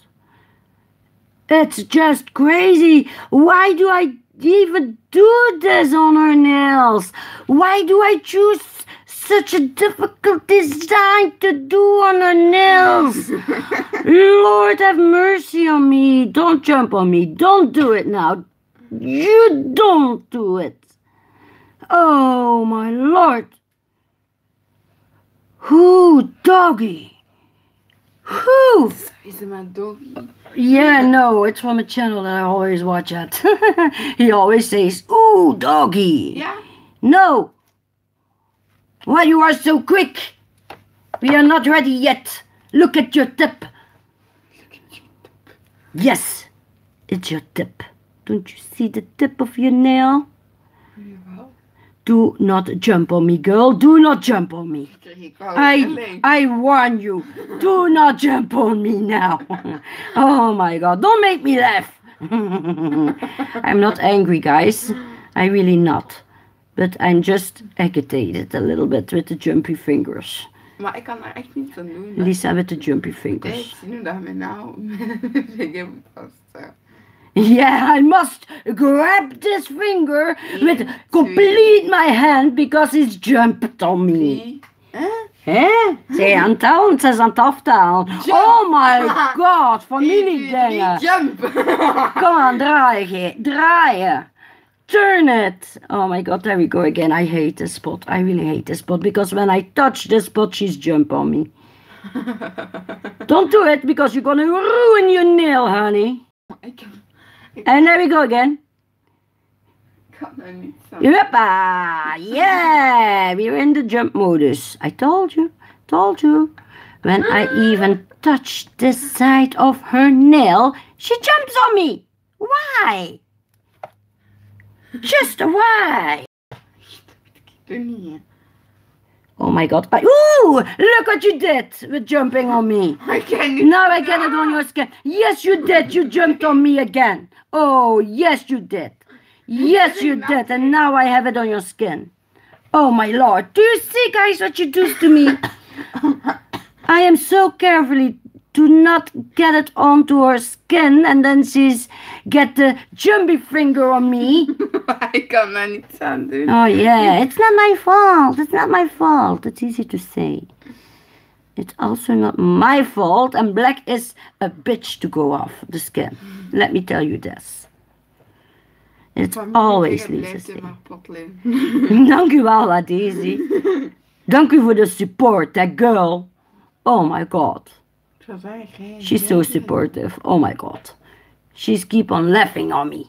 It's just crazy. Why do I even do this on her nails? Why do I choose such a difficult design to do on her nails? Lord have mercy on me. Don't jump on me. Don't do it now. You don't do it. Oh my lord. Who, doggy? Who? Is het mijn doggy? Yeah, no, it's from a channel that I always watch at. he always says, Ooh, doggy. Yeah? No. Why you are so quick? We are not ready yet. Look at your tip. Yes, it's your tip. Don't you see the tip of your nail? Do not jump on me, girl. Do not jump on me. Ik I. I warn you. Do not jump on me now. Oh my god, don't make me laugh. I'm not angry, guys. I really not. But I'm just agitated a little bit with the jumpy fingers. Maar ik kan er echt doen. Lisa with the jumpy fingers. zie nu dat mijn mijn vinger moet vast. Yeah, I must grab this finger with complete my hand because he's jumped on me. Hè? Hè? Zij aan tellen, ze is aan het aftellen. Oh my god, familiedingen. Jump! Kom aan, draaien, draaien. Turn it. Oh my god, there we go again. I hate this spot. I really hate this spot because when I touch this spot, she's jump on me. Don't do it because you're gonna ruin your nail, honey. And there we go again. ik kan niet aan. Yuppa! Yeah, we're in the jump modus. I told you, told you. When I even touch this side of her nail, she jumps on me. Why? Just why? Doe niet. hè. Oh my god. I- Ooh, look what you did with jumping on me. I can't. Now I get it on your skin. Yes, you did. You jumped on me again. Oh, yes, you did. Yes, you did. And now I have it on your skin. Oh my lord. Do you see, guys, what you do to me? I am so carefully to not get it onto her skin and then she's get the jumpy finger on me. Daar niets aan doen. Oh yeah, it's not my fault. It's not my fault. It's easy to say. It's also not my fault and black is a bitch to go off the skin. Let me tell you this. It's always Lisa's blijft in thing. mijn potlin. Dank u wel, Daisy. Dank u voor de support, that girl. Oh my god. Ik zou zeggen, geen She's so supportive. Oh my god. She's keep on laughing on me.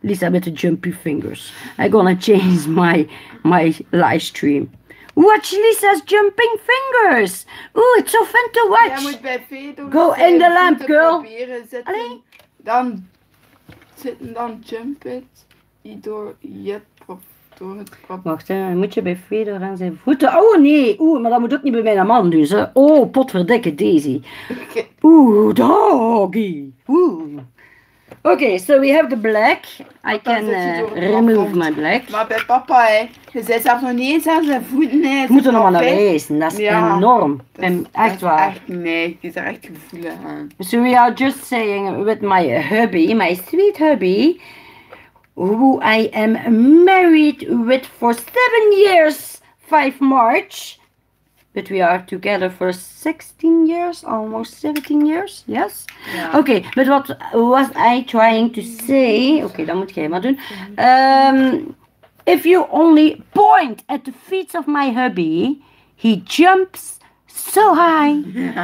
Lisa with the jumpy fingers. I'm gonna change my my live stream. Watch Lisa's jumping fingers. Ooh, it's so fun to Jij watch. moet bij Fedor Go in the lamp, girl. zitten. Allee. Dan zitten, dan jump it. Door prop, door het prop. Wacht, hè. moet je bij Fedor aan zijn voeten. Oh nee, oeh, maar dat moet ook niet bij mijn man dus. Hè. Oh, potverdikke Daisy. Ooh, doggy. Ooh. Okay, so we have the black. I can uh, het remove my black. Maar bij papa, hè, je zit zelfs nog niet eens aan zijn voeten. Hè. Je moet er nog maar naar wijzen. Dat is Ja, enorm. Dat dat echt is waar. Echt, nee, die is er echt gevoelig aan. So we are just saying with my hubby, my sweet hubby, who I am married with for seven years, 5 March. But we are together for 16 years, almost 17 years, yes? Ja. Okay, but what was I trying to say? Okay, dat moet jij maar doen. Um, if you only point at the feet of my hubby, he jumps so high,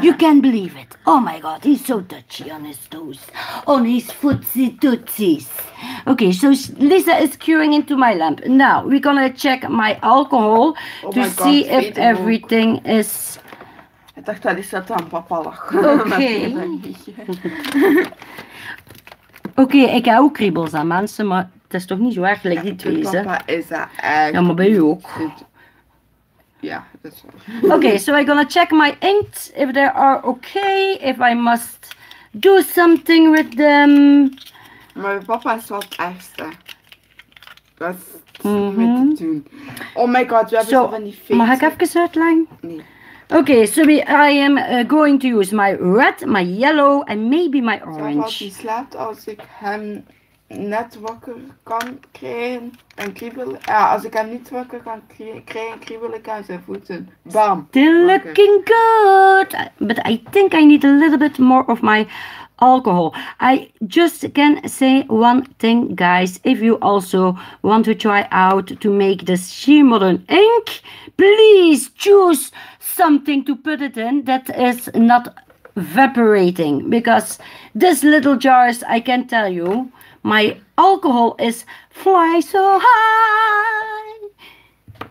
you can't believe it. Oh my god, he's so touchy on his toes, on his footsie tootsies. Okay, so Lisa is queuing into my lamp. Now we're gonna check my alcohol Oh to my God, see if weet ook. everything is Ik dacht dat is dat aan papa lag. Oké. Oké, ik heb ook kriebels aan mensen, maar het is toch niet zo erg gelijk die twee? Papa is dat echt. Ja, maar bij u ook. Is wel. Okay, so I'm gonna check my inks if they are okay, if I must do something with them. Maar bij papa is wel het ergste. Dat is niet te doen. Oh my god, we hebben Zo, zo van die feesten. Mag ik even uitleggen? Nee. Okay, so we, I am uh, going to use my red, my yellow and maybe my Zelfs als orange. hij slaapt, als ik hem net wakker kan krijgen en kriebelen. Ja, als ik hem niet wakker kan kri- krijgen, kriebel ik aan zijn voeten. Bam. Still looking good, but I think I need a little bit more of my alcohol. I just can say one thing, guys. If you also want to try out to make this She Modern ink, please choose something to put it in that is not evaporating because this little jars I can tell you my alcohol is fly so high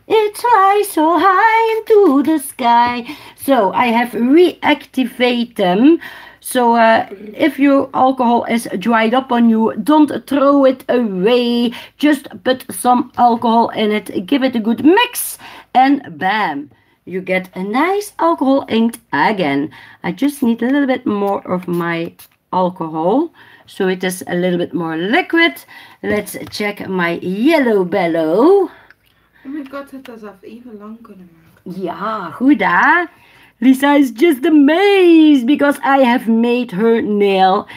it flies so high into the sky. So I have reactivate them. So uh, if your alcohol is dried up on you, don't throw it away. Just put some alcohol in it, give it a good mix, and bam, you get a nice alcohol ink again. I just need a little bit more of my alcohol. So it is a little bit more liquid. Let's check my yellow bellow. Oh my god, het dat zelf even lang kunnen maken. Ja, goed hè? Lisa is just amazed because I have made her nail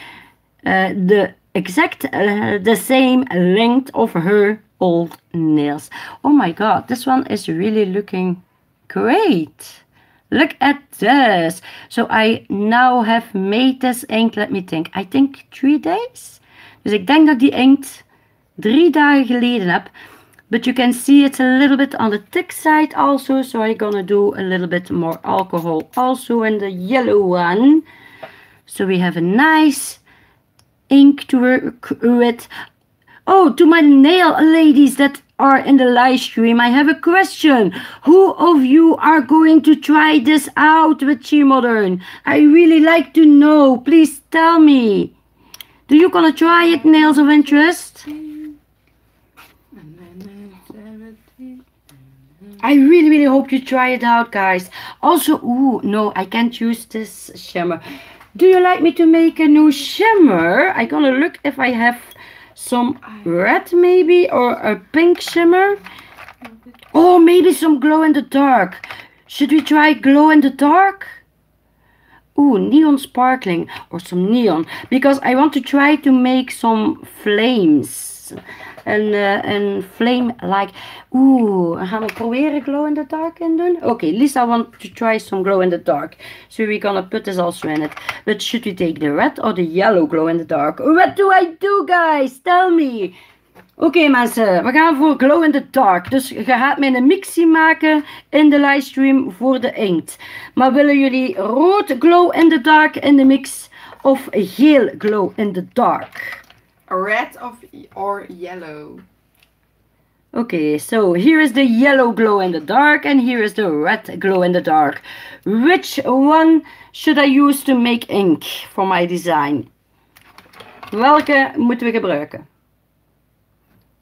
uh, the exact, uh, the same length of her old nails. Oh my god, this one is really looking great. Look at this. So I now have made this ink, let me think, I think three days? Dus ik denk dat die inkt drie dagen geleden heb. But you can see it's a little bit on the thick side also. So I'm gonna do a little bit more alcohol also in the yellow one. So we have a nice ink to work with. Oh, to my nail ladies that are in the live stream, I have a question. Who of you are going to try this out with She Modern? I really like to know. Please tell me. Do you gonna try it, Nails of Interest? I really, really hope you try it out, guys. Also, ooh, no, I can't use this shimmer. Do you like me to make a new shimmer? I'm gonna look if I have some red maybe or a pink shimmer. Oh, maybe some glow in the dark. Should we try glow in the dark? Ooh, neon sparkling or some neon. Because I want to try to make some flames. Een, uh, een flame like... Oeh, gaan we proberen glow in the dark in doen? Okay, Lisa want to try some glow in the dark. So we're gonna put this also in it. But should we take the red or the yellow glow in the dark? What do I do guys? Tell me. Oké mensen, we gaan voor glow in the dark. Dus je gaat mij een mixie maken in de livestream voor de inkt. Maar willen jullie rood glow in the dark in de mix of geel glow in the dark? Red of or yellow. Okay, so here is the yellow glow in the dark and here is the red glow in the dark. Which one should I use to make ink for my design? Welke moeten we gebruiken?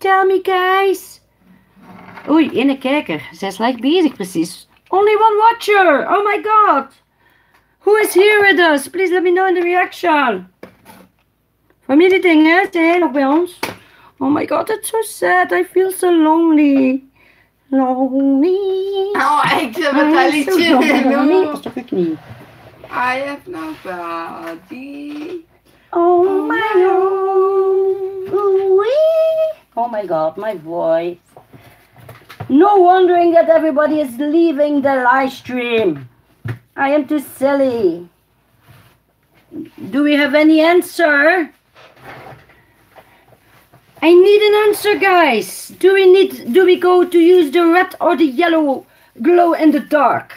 Tell me guys. Oei, ene kijker. Zij is slecht bezig precies. Only one watcher. Oh my god. Who is here with us? Please let me know in the reaction. Zijn jij nog bij ons? Oh my god, it's so sad. I feel so lonely. Lonely. Oh, ik heb het I'm liedje. so lonely. No. Pas op je knie. I have nobody. Oh, oh my own. Oh my god, my voice. No wondering that everybody is leaving the live stream. I am too silly. Do we have any answer? I need an answer, guys. Do we need do we go to use the red or the yellow glow in the dark?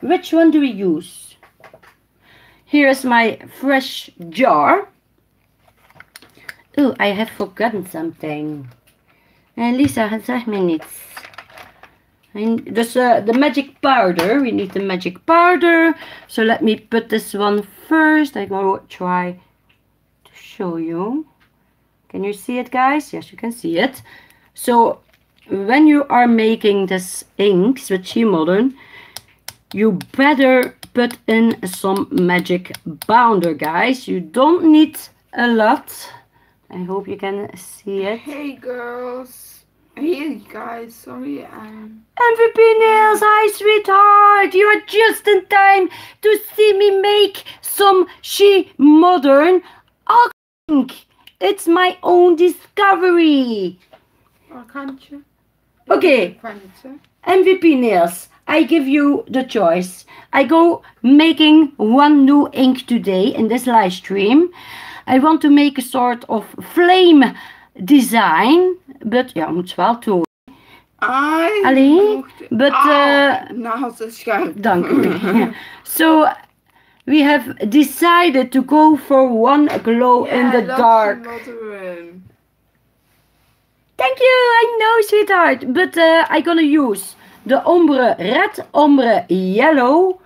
Which one do we use? Here is my fresh jar. Oh, I have forgotten something. Uh, Lisa, zeg me niets. And dus uh, the magic powder. We need the magic powder. So let me put this one first. Going to try to show you. Can you see it, guys? Yes, you can see it. So when you are making this inks with She Modern, you better put in some magic bounder, guys. You don't need a lot. I hope you can see it. Hey girls. Hey guys, sorry I'm MVP Nails, hi sweetheart! You are just in time to see me make some She Modern ink. It's my own discovery. Oké. Kantje. MVP Nails, I give you the choice. I go making one new ink today in this live stream. I want to make a sort of flame design, but ja, moet wel toe. Ai. Allee, but, uh, scherp. Dank u. so we have decided to go for one glow in Yeah, the that's dark. Thank you, I know, sweetheart. But uh, I'm gonna use the ombre red, ombre yellow.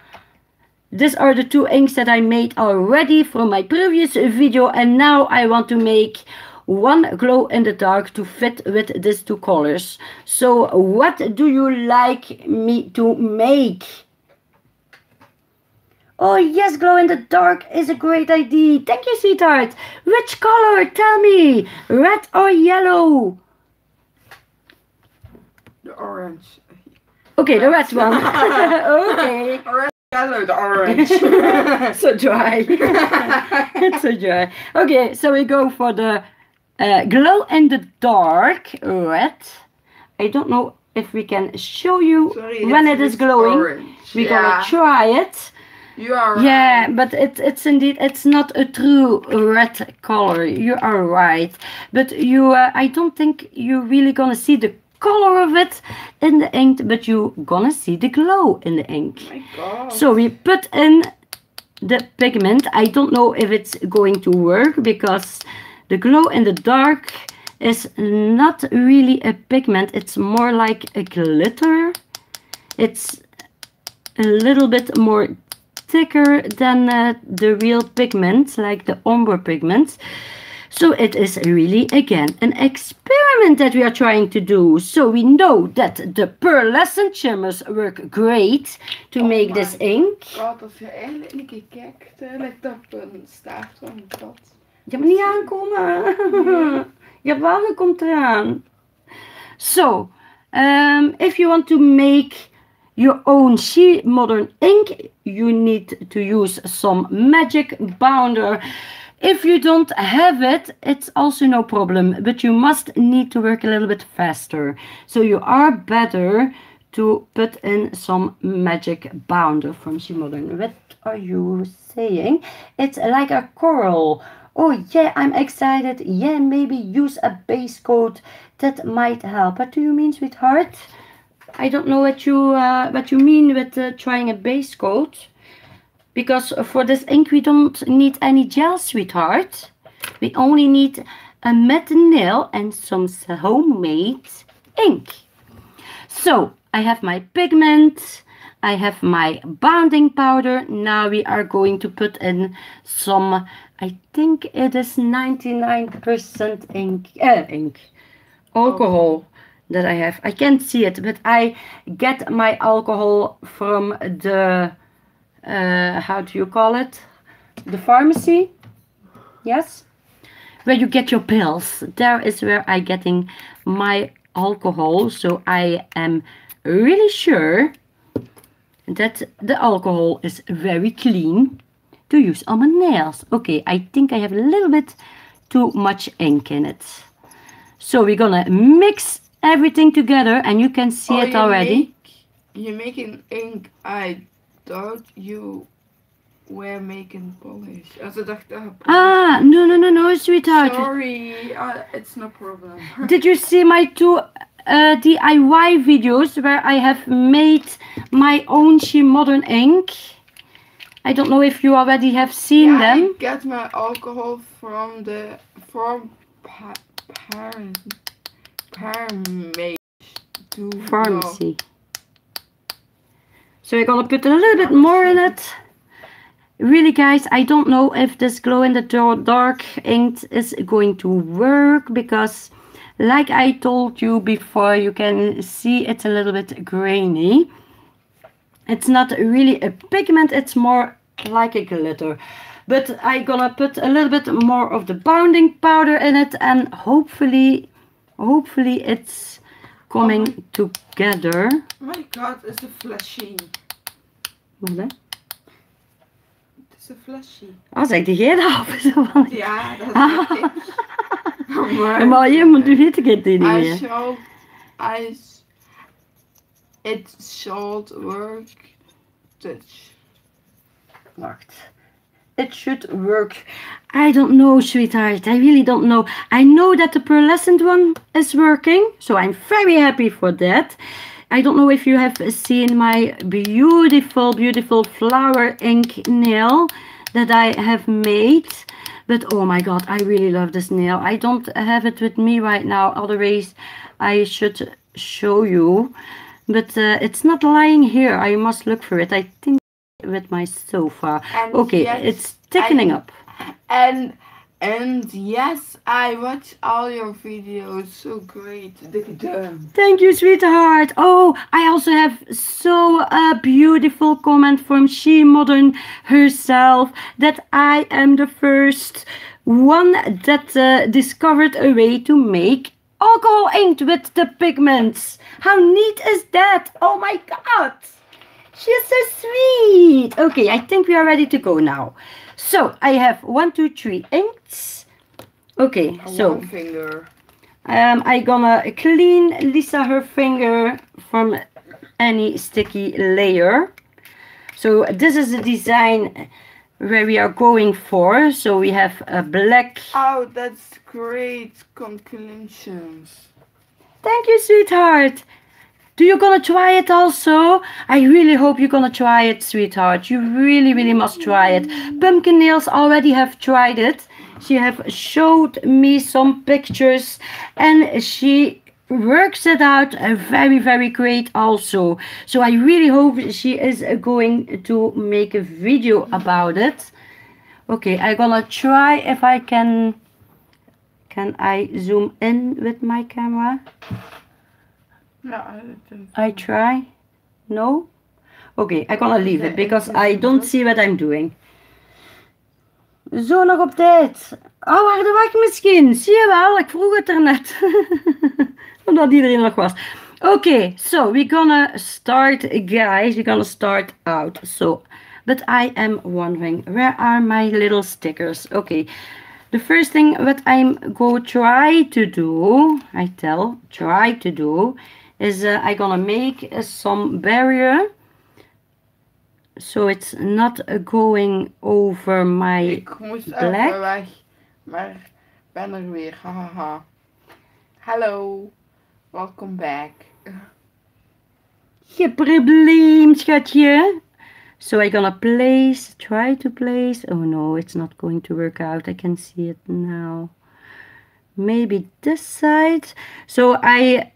These are the two inks that I made already from my previous video. And now I want to make one glow in the dark to fit with these two colors. So what do you like me to make? Oh yes, glow in the dark is a great idea. Thank you, sweetheart. Which color? Tell me. Red or yellow? The orange. Okay, the red one. okay. Red, yellow, the orange. so dry. it's so dry. Okay, so we go for the uh, glow in the dark red. I don't know if we can show you Sorry, when it is glowing. Orange. We're yeah. gonna try it. You are right. Yeah, but it, it's indeed it's not a true red color. You are right, but you uh, I don't think you're really gonna see the color of it in the ink, but you're gonna see the glow in the ink. Oh my god. So we put in the pigment. I don't know if it's going to work because the glow in the dark is not really a pigment. It's more like a glitter. It's a little bit more thicker than uh, the real pigment, like the ombre pigment. So it is really again an experiment that we are trying to do. So we know that the pearlescent shimmers work great to Oh make this ink. God, als je eigenlijk een keer kijkt, lijkt op een staart van een kat. Je hebt niet aankomen. Jawel, je komt eraan. So, Um, if you want to make your own She Modern ink, you need to use some magic bounder. If you don't have it, it's also no problem, but you must need to work a little bit faster. So you are better to put in some magic bounder from She Modern. What are you saying? It's like a coral. Oh yeah, I'm excited. Yeah, maybe use a base coat. That might help. What do you mean, sweetheart? I don't know what you uh, what you mean with uh, trying a base coat. Because for this ink we don't need any gel, sweetheart. We only need a matte nail and some homemade ink. So I have my pigment. I have my bonding powder. Now we are going to put in some, I think it is 99% ink, uh, ink, alcohol that I have. I can't see it, but I get my alcohol from the, uh, how do you call it? The pharmacy. Yes? Where you get your pills. There is where I getting my alcohol. So I am really sure that the alcohol is very clean to use on my nails. Okay, I think I have a little bit too much ink in it. So we're gonna mix everything together and you can see Oh, it you already. Make, you're making ink. I thought you were making polish. Also dacht ik, ah, Ah, no, no, no, no, sweetheart. Sorry, uh, it's no problem. Did you see my two uh, DIY videos where I have made my own She Modern ink? I don't know if you already have seen yeah, them. I get my alcohol from the from pa par Pharmacy. So we're gonna put a little bit more in it. Really guys, I don't know if this glow in the dark ink is going to work because like I told you before, you can see it's a little bit grainy. It's not really a pigment, it's more like a glitter. But I'm gonna put a little bit more of the bounding powder in it and hopefully, hopefully it's coming together. My god, it's a fleshy. Wat hè? Het is een fleshy. Ah, zeg jij dat? Ja, dat weet ik. Ja, maar je moet nu weet ik het niet I meer. shall, I, s- it shall work. Touch. Wacht. It should work. I don't know, sweetheart. I really don't know. I know that the pearlescent one is working, so I'm very happy for that. I don't know if you have seen my beautiful, beautiful flower ink nail that I have made. But oh my god, I really love this nail. I don't have it with me right now, otherwise I should show you. But uh, it's not lying here. I must look for it. I think with my sofa. And Okay, yes, it's thickening I- up. And and yes, I watch all your videos. So great. Thank you, sweetheart. Oh, I also have so a beautiful comment from She Modern herself that I am the first one that uh, discovered a way to make alcohol ink with the pigments. How neat is that? Oh my god. She's so sweet. Okay, I think we are ready to go now. So I have one, two, three inks. Okay, so One finger. um, I gonna clean Lisa her finger from any sticky layer. So this is the design where we are going for. So we have a black. Oh, that's great. Congratulations. Thank you, sweetheart. Do you gonna try it also? I really hope you're gonna try it, sweetheart. You really, really must try it. Pumpkin Nails already have tried it. She have showed me some pictures and she works it out very, very great also. So I really hope she is going to make a video about it. Okay, I'm gonna try if I can. Can I zoom in with my camera? Ja, I. I try. No? Okay, I'm gonna leave it because I don't see what I'm doing. Zo nog op tijd. Oh, waar de wacht misschien. Zie je wel, ik vroeg het er net. Omdat iedereen nog was. Okay, so we're gonna start, guys. We're gonna start out. So, but I am wondering, where are my little stickers? Okay, the first thing what I'm go try to do, I tell, try to do, is uh, I gonna make uh, some barrier so it's not uh, going over my Ik moest black. weg, maar ben er weer. Hahaha. Hallo, welcome back. Geen probleem, schatje. So I'm gonna place, try to place. Oh no, it's not going to work out. I can see it now. Maybe this side. So I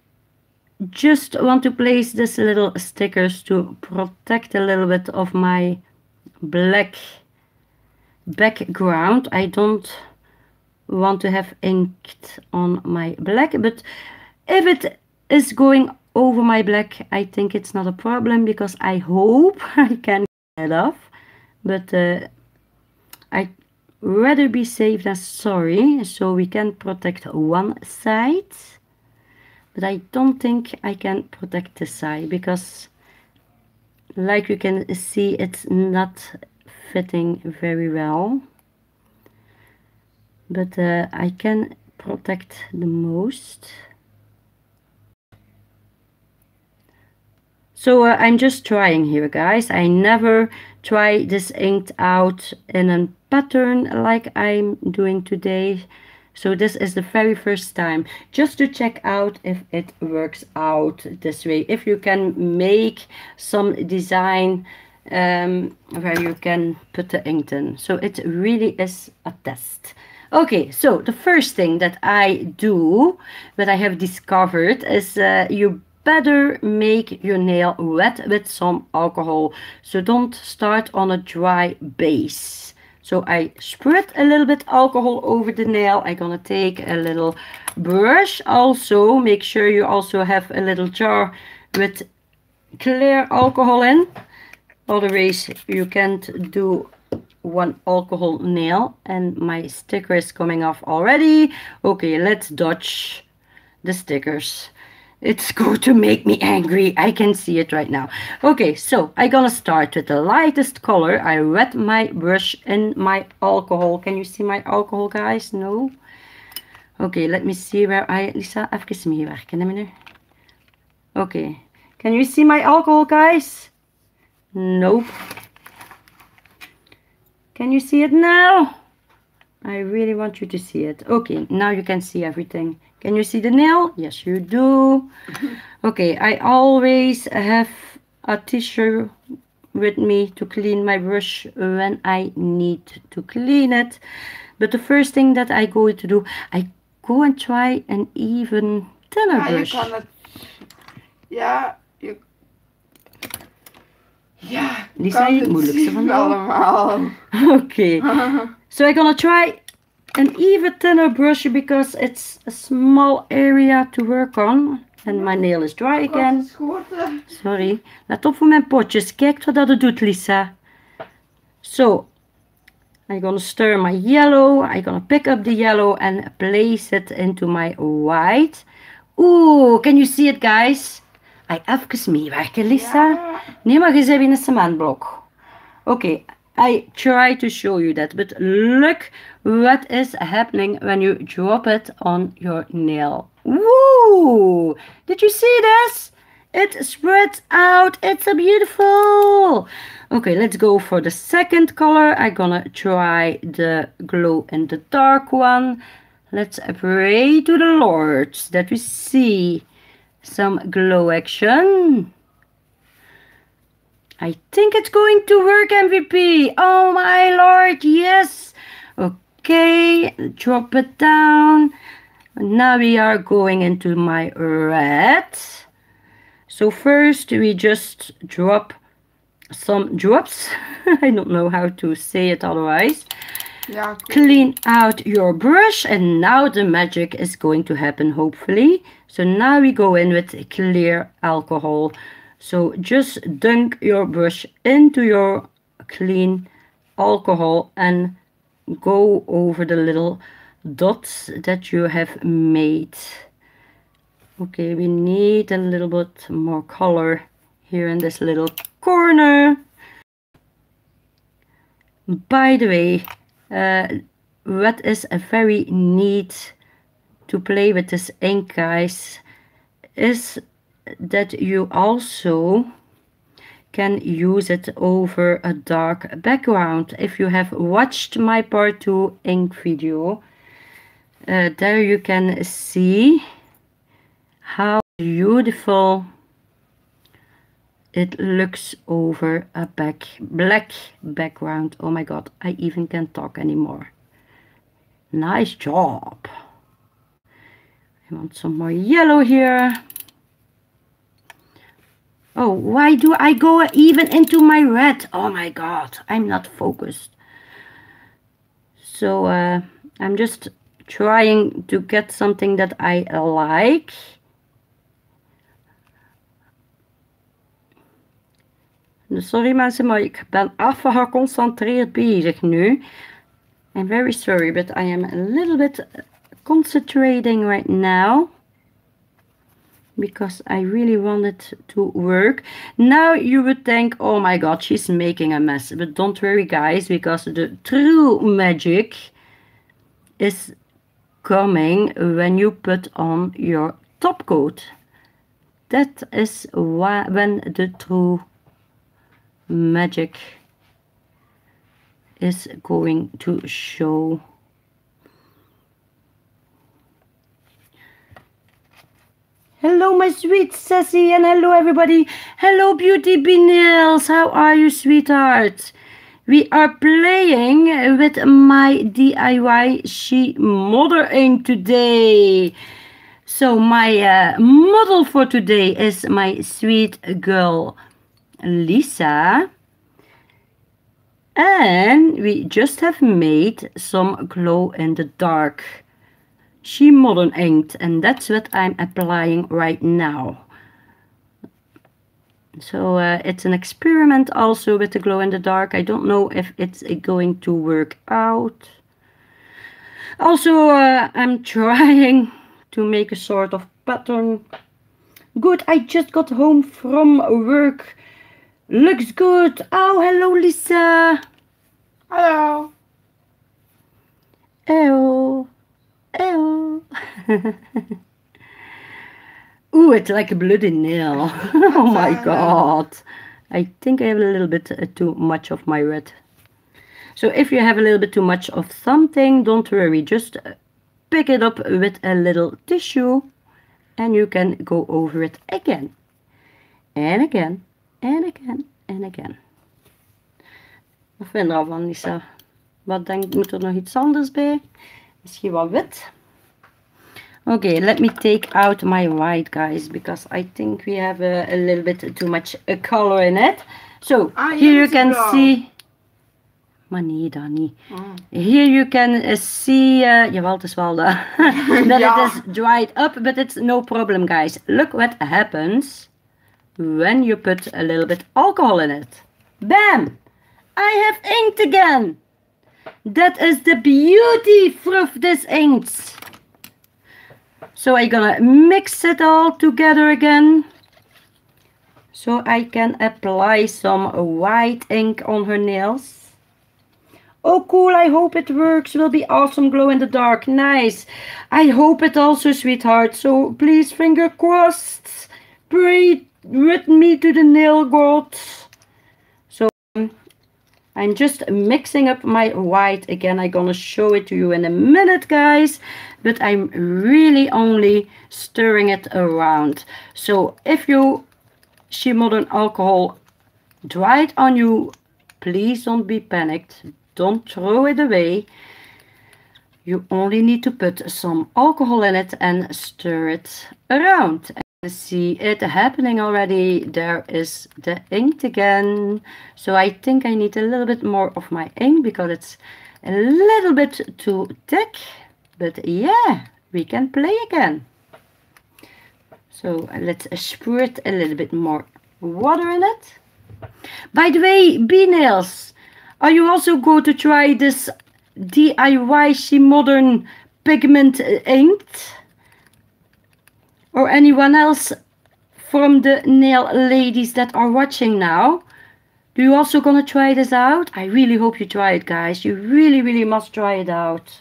just want to place this little stickers to protect a little bit of my black background. I don't want to have inked on my black, but if it is going over my black, I think it's not a problem because I hope I can get it off. But uh, I rather be safe than sorry, so we can protect one side. But I don't think I can protect this side because like you can see it's not fitting very well. But uh, I can protect the most. So uh, I'm just trying here guys. I never try this inked out in a pattern like I'm doing today so this is the very first time. Just to check out if it works out this way. If you can make some design um, where you can put the ink in. So it really is a test. Okay so the first thing that I do that I have discovered is uh, you better make your nail wet with some alcohol. So don't start on a dry base so I spread a little bit alcohol over the nail. I'm gonna take a little brush also. Make sure you also have a little jar with clear alcohol in. Otherwise you can't do one alcohol nail. And my sticker is coming off already. Okay, let's dodge the stickers. It's going to make me angry. I can see it right now. Okay, so I'm gonna start with the lightest color. I wet my brush in my alcohol. Can you see my alcohol, guys? No? Okay, let me see where I... Lisa, even meewerken, meneer? Okay. Can you see my alcohol, guys? Nope. Can you see it now? I really want you to see it. Okay, now you can see everything. Can you see the nail? Yes, you do. okay, I always have a tissue with me to clean my brush when I need to clean it. But the first thing that I go to do, I go and try an even thinner je brush. Ja, je. Ja, je Lisa, kan je het moeilijkste zien van al. allemaal. okay, so I'm gonna try an even thinner brush because it's a small area to work on. And my nail is dry again. Sorry. Let op voor mijn potjes. Kijk wat dat doet, Lisa. So, I'm gonna stir my yellow. I'm gonna pick up the yellow and place it into my white. Ooh, can you see it, guys? I even meewerken, Lisa. Ja. Nee, maar je bent in een cementblok. Okay, I try to show you that, but look what is happening when you drop it on your nail. Woo! Did you see this? It spreads out. It's a beautiful. Okay, let's go for the second color. I'm gonna try the glow in the dark one. Let's pray to the Lord that we see some glow action. I think it's going to work, MVP. Oh my lord, yes. Okay, drop it down. Now we are going into my red. So first we just drop some drops. I don't know how to say it otherwise. Ja, cool. Clean out your brush and now the magic is going to happen hopefully. So now we go in with clear alcohol. So just dunk your brush into your clean alcohol and go over the little dots that you have made. Okay, we need a little bit more color here in this little corner. By the way, uh, what is a very neat to play with this ink guys is that you also can use it over a dark background. If you have watched my part 2 ink video, uh, there you can see how beautiful it looks over a back black background. Oh my god i even can't talk anymore. Nice job. I want some more yellow here oh why do i go even into my red oh my god i'm not focused so uh, i'm just trying to get something that i like Sorry mensen, maar ik ben even geconcentreerd bezig nu. I'm very sorry, but I am a little bit concentrating right now. Because I really wanted to work. Now you would think, oh my god, she's making a mess. But don't worry guys, because the true magic is coming when you put on your top coat. That is when the true magic is going to show Hello my sweet Sassy and hello everybody. Hello Beauty Bee Nails. How are you sweetheart? We are playing with my DIY She modeling today. So my uh, model for today is my sweet girl Lisa. And we just have made some glow in the dark she modern inked and that's what I'm applying right now. So uh, it's an experiment also with the glow in the dark. I don't know if it's going to work out. Also, uh, I'm trying to make a sort of pattern. Good, I just got home from work Looks good. Oh, hello, Lisa. Hello. Ew. Ew. Ooh, it's like a bloody nail. oh my god. I think I have a little bit uh, too much of my red. So if you have a little bit too much of something, don't worry. Just uh, pick it up with a little tissue and you can go over it again and again en again en again. Wat vind je er van, Lisa? Wat denk moet er nog iets anders bij? Misschien wat wit? Okay, let me take out my white, guys, because I think we have a, a little bit too much a color in it. So, ah, here you can see... Maar nee, dan niet. Oh. Here you can uh, see... Uh, jawel, het is wel that ja. it is dried up, but it's no problem, guys. Look what happens when you put a little bit alcohol in it. Bam! I have inked again. That is the beauty of this inks. So I'm gonna mix it all together again. So I can apply some white ink on her nails. Oh cool, I hope it works. Will be awesome glow in the dark. Nice. I hope it also, sweetheart. So please, finger crossed. Pray with me to the nail gods. So I'm just mixing up my white again. I'm gonna show it to you in a minute, guys. But I'm really only stirring it around. So if you see modern alcohol dried on you, please don't be panicked. Don't throw it away. You only need to put some alcohol in it and stir it around see it happening already. There is the ink again. So I think I need a little bit more of my ink because it's a little bit too thick. But yeah, we can play again. So let's squirt a little bit more water in it. By the way, bee nails, are you also going to try this DIY She Modern pigment uh, inked? Or anyone else from the nail ladies that are watching now. Do you also gonna try this out? I really hope you try it guys. You really really must try it out.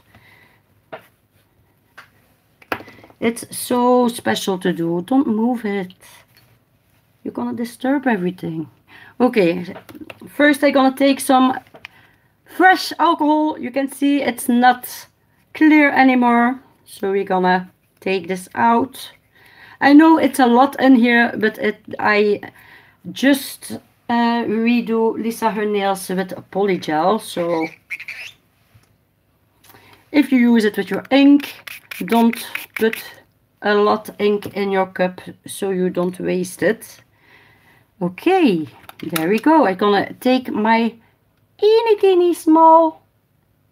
It's so special to do. Don't move it. You're gonna disturb everything. Okay, first I'm gonna take some fresh alcohol. You can see it's not clear anymore. So we're gonna take this out. I know it's a lot in here, but it I just uh, redo Lisa her nails with a polygel. So if you use it with your ink, don't put a lot ink in your cup so you don't waste it. Okay, there we go. I'm gonna take my teeny teeny small,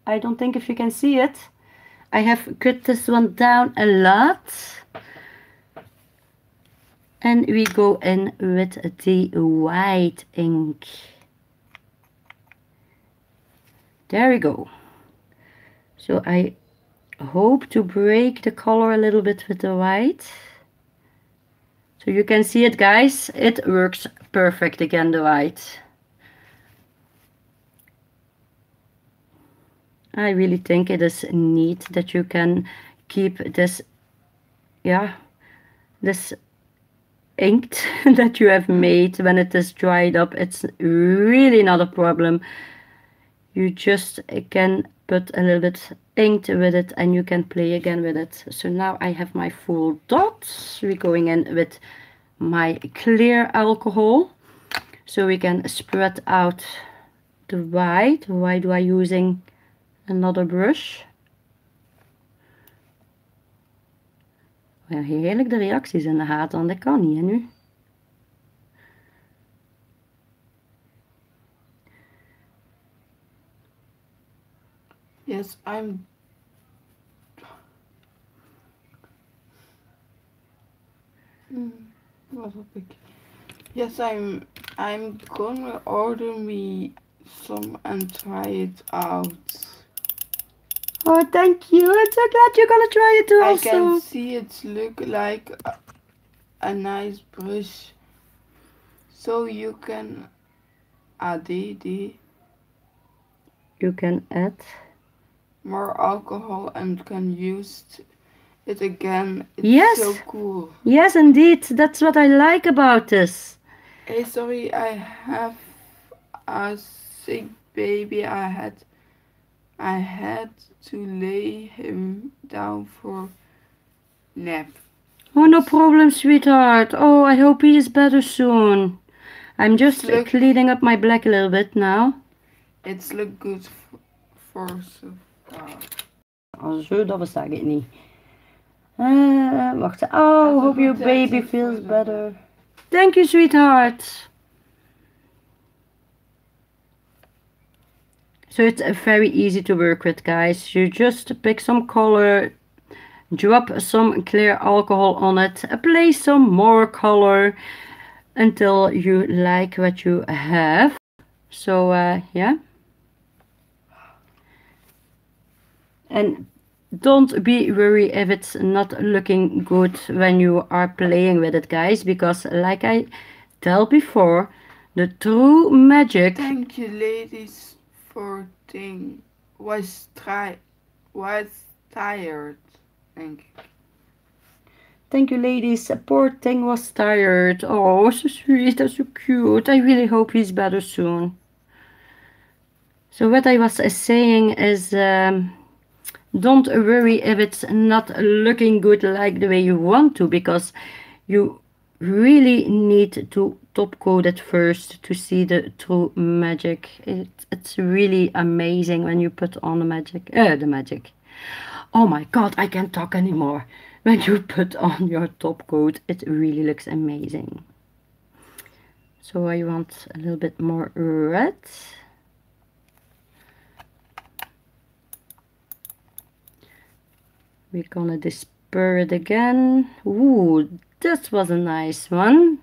I don't think if you can see it. I have cut this one down a lot. And we go in with the white ink. There we go. So I hope to break the color a little bit with the white. So you can see it guys, it works perfect again the white. I really think it is neat that you can keep this, yeah, this inked that you have made when it is dried up. It's really not a problem. You just can put a little bit inked with it and you can play again with it. So now I have my full dots. We're going in with my clear alcohol. So we can spread out the white. Why do I using another brush? Ja, heerlijk de reacties in de gaten, dat kan niet hè, nu. Yes, I'm. Hmm, Wat ik? Yes, I'm. I'm gonna order me some and try it out. Oh, thank you. I'm so glad you're gonna try it too I can see it look like a, a nice brush. So you can add the You can add. more alcohol and can use it again. It's Yes. so cool. Yes, indeed. That's what I like about this. Hey, sorry, I have a sick baby. I had, I had to lay him down for nap. Oh, no problem, sweetheart. Oh, I hope he is better soon. I'm just Look. cleaning up my black a little bit now. It's look good for so far. Oh, zo, dat bestaat ik niet. Uh, wacht. Oh, hope your baby feels better. Thank you, sweetheart. So it's very easy to work with, guys. You just pick some color, drop some clear alcohol on it, apply some more color until you like what you have. So, uh, yeah. And don't be worried if it's not looking good when you are playing with it, guys, because like I tell before, the true magic Thank you, ladies, for thing. Was try, was tired. Thank you. Thank you, ladies. Poor thing was tired. Oh, so sweet so cute. I really hope he's better soon. So what I was uh, saying is, um, don't worry if it's not looking good like the way you want to, because you really need to top coat at first to see the true magic. It, it's really amazing when you put on the magic. Uh, the magic. Oh my god, I can't talk anymore. When you put on your top coat, it really looks amazing. So I want a little bit more red. We're gonna disperse it again. Ooh, this was a nice one.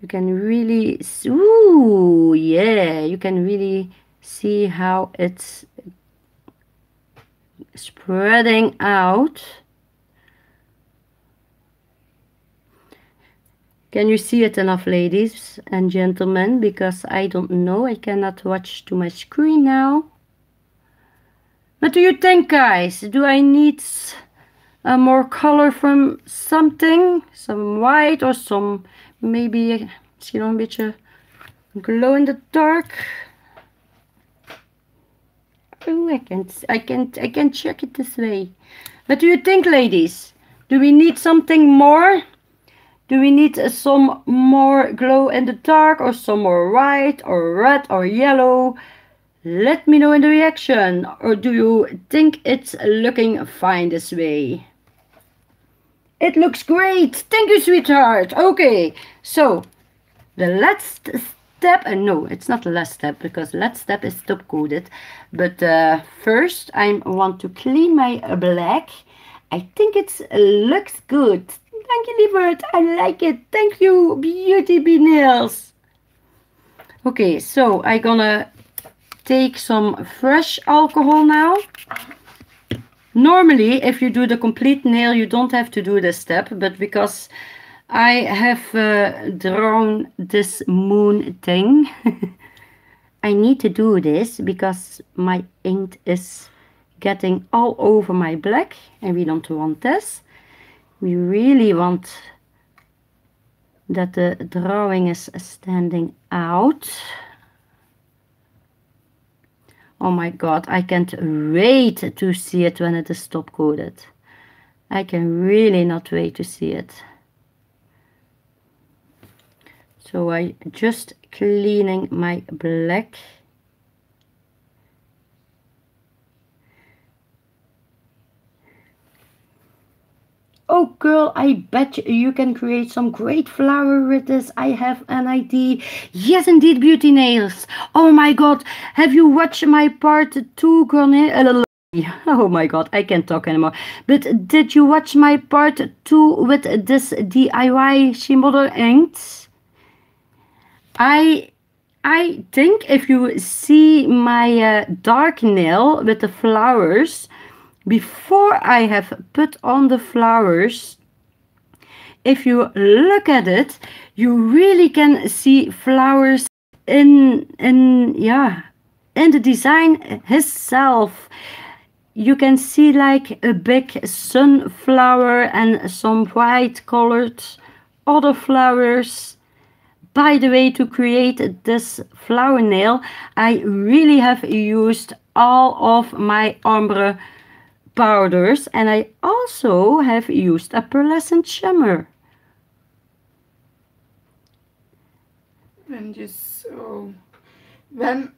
You can really, ooh, yeah, you can really see how it's spreading out. Can you see it enough, ladies and gentlemen? Because I don't know. I cannot watch to my screen now. What do you think, guys? Do I need a more color from something? Some white or some maybe misschien nog een beetje glow in the dark? Oh, I can't, I can't, I can't check it this way. What do you think, ladies? Do we need something more? Do we need some more glow in the dark or some more white or red or yellow? Let me know in the reaction. Or do you think it's looking fine this way? It looks great. Thank you, sweetheart. Okay, so the last step, uh, no, it's not the last step because last step is top coated. But uh, first I want to clean my black. I think it looks good. Thank you, Lievert. I like it. Thank you, Beauty Bee Nails. Okay, so I'm gonna take some fresh alcohol now. Normally, if you do the complete nail, you don't have to do this step, but because I have uh, drawn this moon thing, I need to do this because my ink is getting all over my black and we don't want this we really want that the drawing is standing out. Oh my god, I can't wait to see it when it is top coated. I can really not wait to see it. So I just cleaning my black Oh girl, I bet you can create some great flower with this. I have an idea. Yes, indeed, Beauty Nails. Oh my god, have you watched my part 2, girl? Oh my god, I can't talk anymore. But did you watch my part 2 with this DIY shemodern inks? I I think if you see my uh, dark nail with the flowers, before I have put on the flowers, if you look at it, you really can see flowers in, in, yeah, in the design itself. You can see like a big sunflower and some white colored other flowers. By the way, to create this flower nail, I really have used all of my ombre powders and I also have used a pearlescent shimmer. And you so when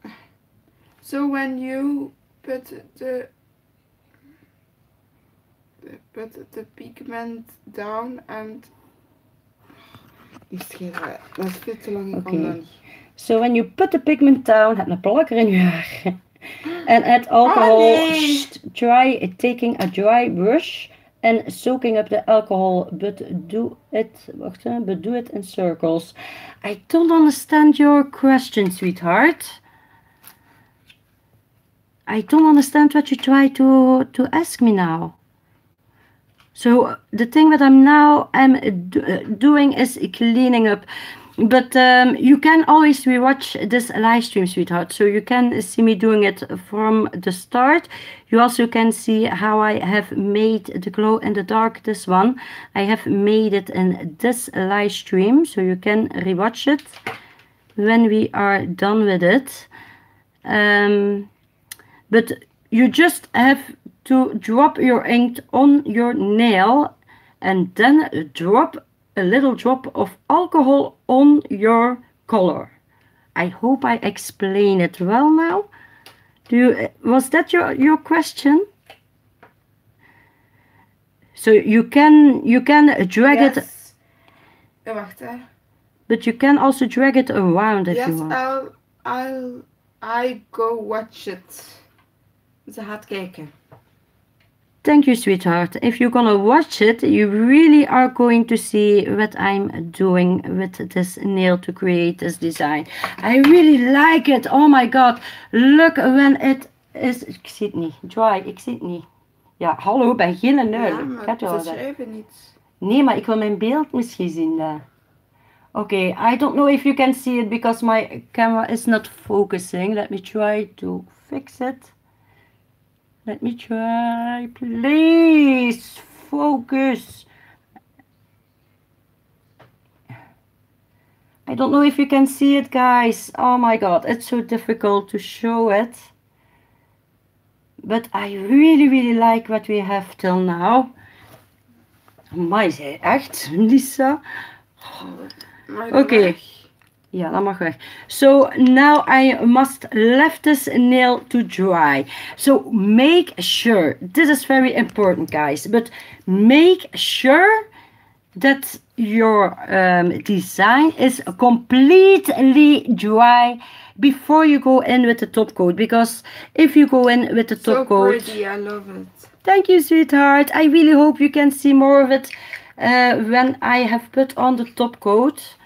so when you put the put the pigment down and dat is veel te lang. Okay. So when you put the pigment down, heb een plakker in je haar. And add alcohol. try taking a dry brush and soaking up the alcohol, but do it, but do it in circles. I don't understand your question, sweetheart. I don't understand what you try to, to ask me now. So the thing that I'm now am uh, doing is cleaning up but um, you can always rewatch this live stream, sweetheart. So you can see me doing it from the start. You also can see how I have made the glow in the dark, this one. I have made it in this live stream. So you can rewatch it when we are done with it. Um, but you just have to drop your ink on your nail and then drop a little drop of alcohol on your color. I hope I explain it well now. Do you, was that your, your question? So you can you can drag yes. it. Wacht hè. But you can also drag it around if yes, you want. Yes, I'll I'll I go watch it. Ze gaat kijken. Thank you, sweetheart. If you're gonna watch it, you really are going to see what I'm doing with this nail to create this design. I really like it. Oh my god. Look when it is... Ik zie het niet. Dry, ik zie het niet. Ja, hallo, bij geen neul. Ja, maar het niet. Nee, maar ik wil mijn beeld misschien zien. Uh. Okay, I don't know if you can see it because my camera is not focusing. Let me try to fix it. Let me try, please focus. I don't know if you can see it, guys. Oh my god, it's so difficult to show it. But I really, really like what we have till now. Maar echt, Lisa. Oké. weg. Ja, dat mag weg. So now I must left this nail to dry. So make sure, this is very important guys, but make sure that your um, design is completely dry before you go in with the top coat. Because if you go in with the top So coat, pretty, I love it. Thank you, sweetheart. I really hope you can see more of it uh, when I have put on the top coat.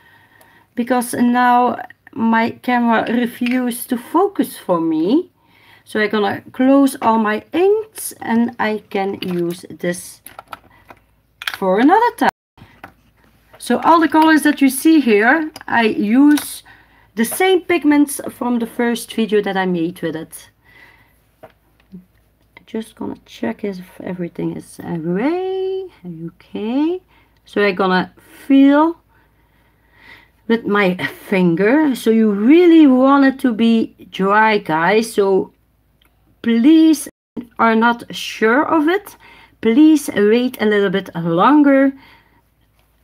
Because now my camera refused to focus for me. So I'm gonna close all my inks and I can use this for another time. So all the colors that you see here, I use the same pigments from the first video that I made with it just gonna check if everything is away okay so I'm gonna feel with my finger so you really want it to be dry guys so please are not sure of it please wait a little bit longer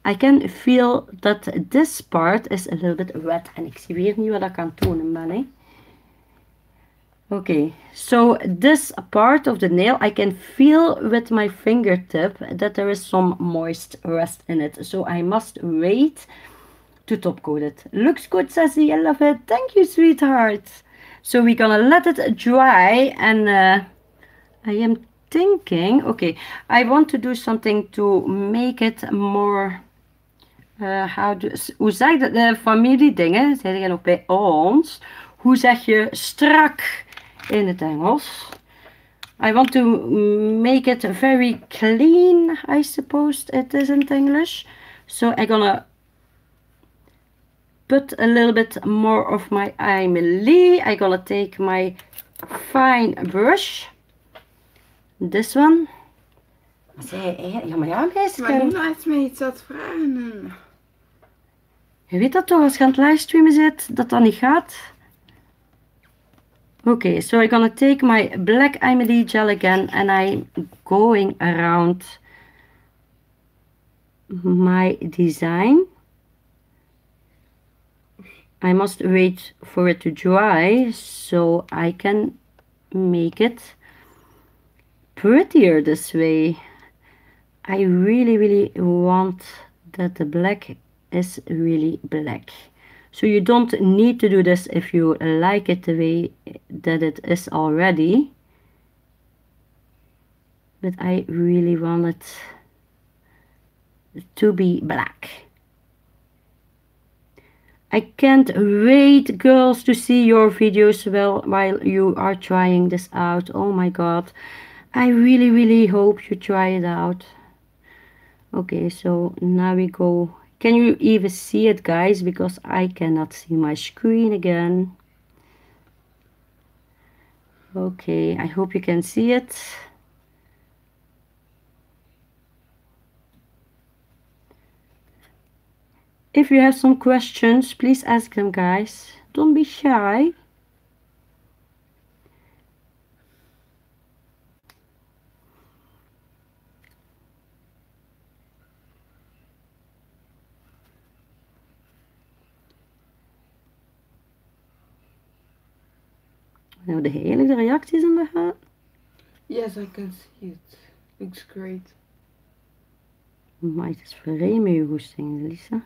I can feel that this part is a little bit wet en ik zie weer niet wat ik het tonen. Okay, so this part of the nail I can feel with my fingertip that there is some moist rest in it. So I must wait to top it. Looks good, Sassy. I love it. Thank you, sweetheart. So we're gonna let it dry and uh, I am thinking, okay, I want to do something to make it more uh, how do, hoe zeg dat? De familiedingen, zeg je nog bij ons. Hoe zeg je strak in het Engels? I want to make it very clean, I suppose it is in English. So I'm gonna put a little bit more of my Emily. I'm gonna take my fine brush. This one. Zij, ja, maar ja, meisje. Maar Luna heeft mij iets aan het vragen. Je weet dat toch, als je aan het livestreamen zit, dat dat niet gaat. Okay, so I'm gonna take my black Emily gel again and I'm going around my design. I must wait for it to dry so I can make it prettier this way. I really, really want that the black is really black. So you don't need to do this if you like it the way that it is already. But I really want it to be black. I can't wait girls to see your videos well while you are trying this out. Oh my god. I really really hope you try it out. Okay, so now we go can you even see it guys? Because I cannot see my screen again. Okay, I hope you can see it. If you have some questions, please ask them guys. Don't be shy. Nou, de hele reacties in de gaan. Yes, I can see it. Looks great. Maar het is vreemd je hoesting, Lisa.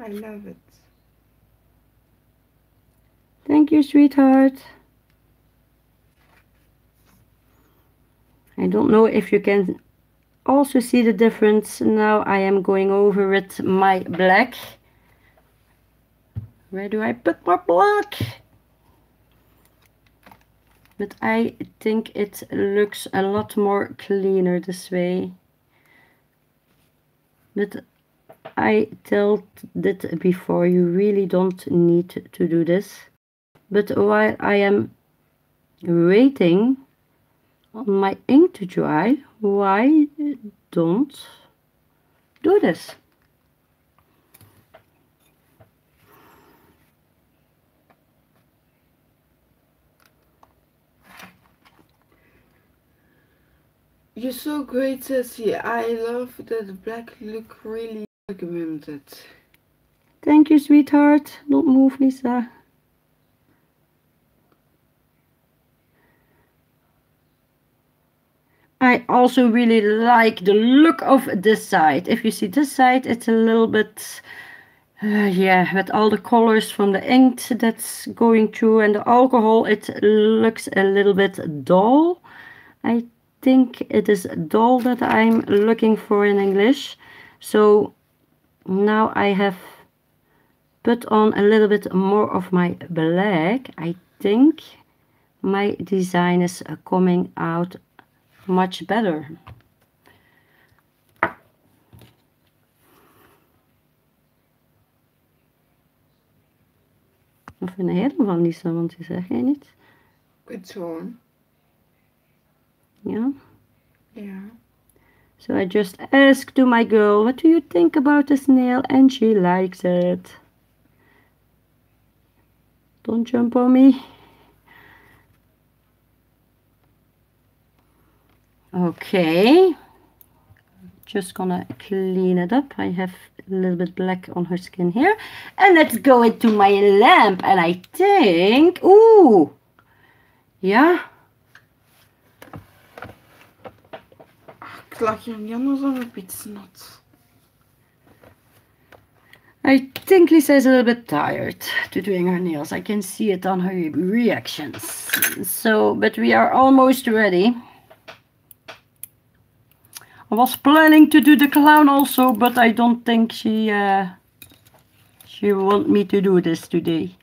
I love it. Thank you, sweetheart. I don't know if you can also see the difference. Now I am going over with my black. Where do I put my black? But I think it looks a lot more cleaner this way. But I told that before, you really don't need to do this. But while I am waiting on my ink to dry, why don't do this? You're so great, Sassy. I love that black look really pigmented. Thank you, sweetheart. Don't move, Lisa. I also really like the look of this side. If you see this side, it's a little bit, uh, yeah, with all the colors from the ink that's going through and the alcohol, it looks a little bit dull. I think it is dull that I'm looking for in English. So now I have put on a little bit more of my black. I think my design is uh, coming out much better. Vind jij ervan, Lisa? Want je zegt jij niet. Good one. Yeah. Yeah. So I just asked to my girl, what do you think about this nail? And she likes it. Don't jump on me. Okay. Just gonna clean it up. I have a little bit black on her skin here. And let's go into my lamp. And I think, ooh, yeah, Pitsnat. I think Lisa is a little bit tired to doing her nails. I can see it on her reactions. So, but we are almost ready. I was planning to do the clown also, but I don't think she uh, she want me to do this today.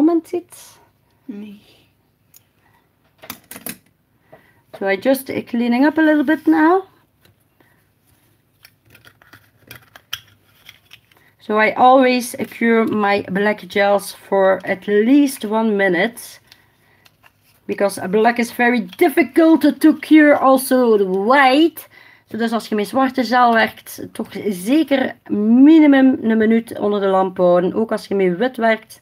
Comments iets? Nee. So I just cleaning up a little bit now. So I always cure my black gels for at least one minute. Because black is very difficult to cure also the white. Dus als je met zwarte gel werkt, toch zeker minimum een minuut onder de lamp houden. Ook als je met wit werkt.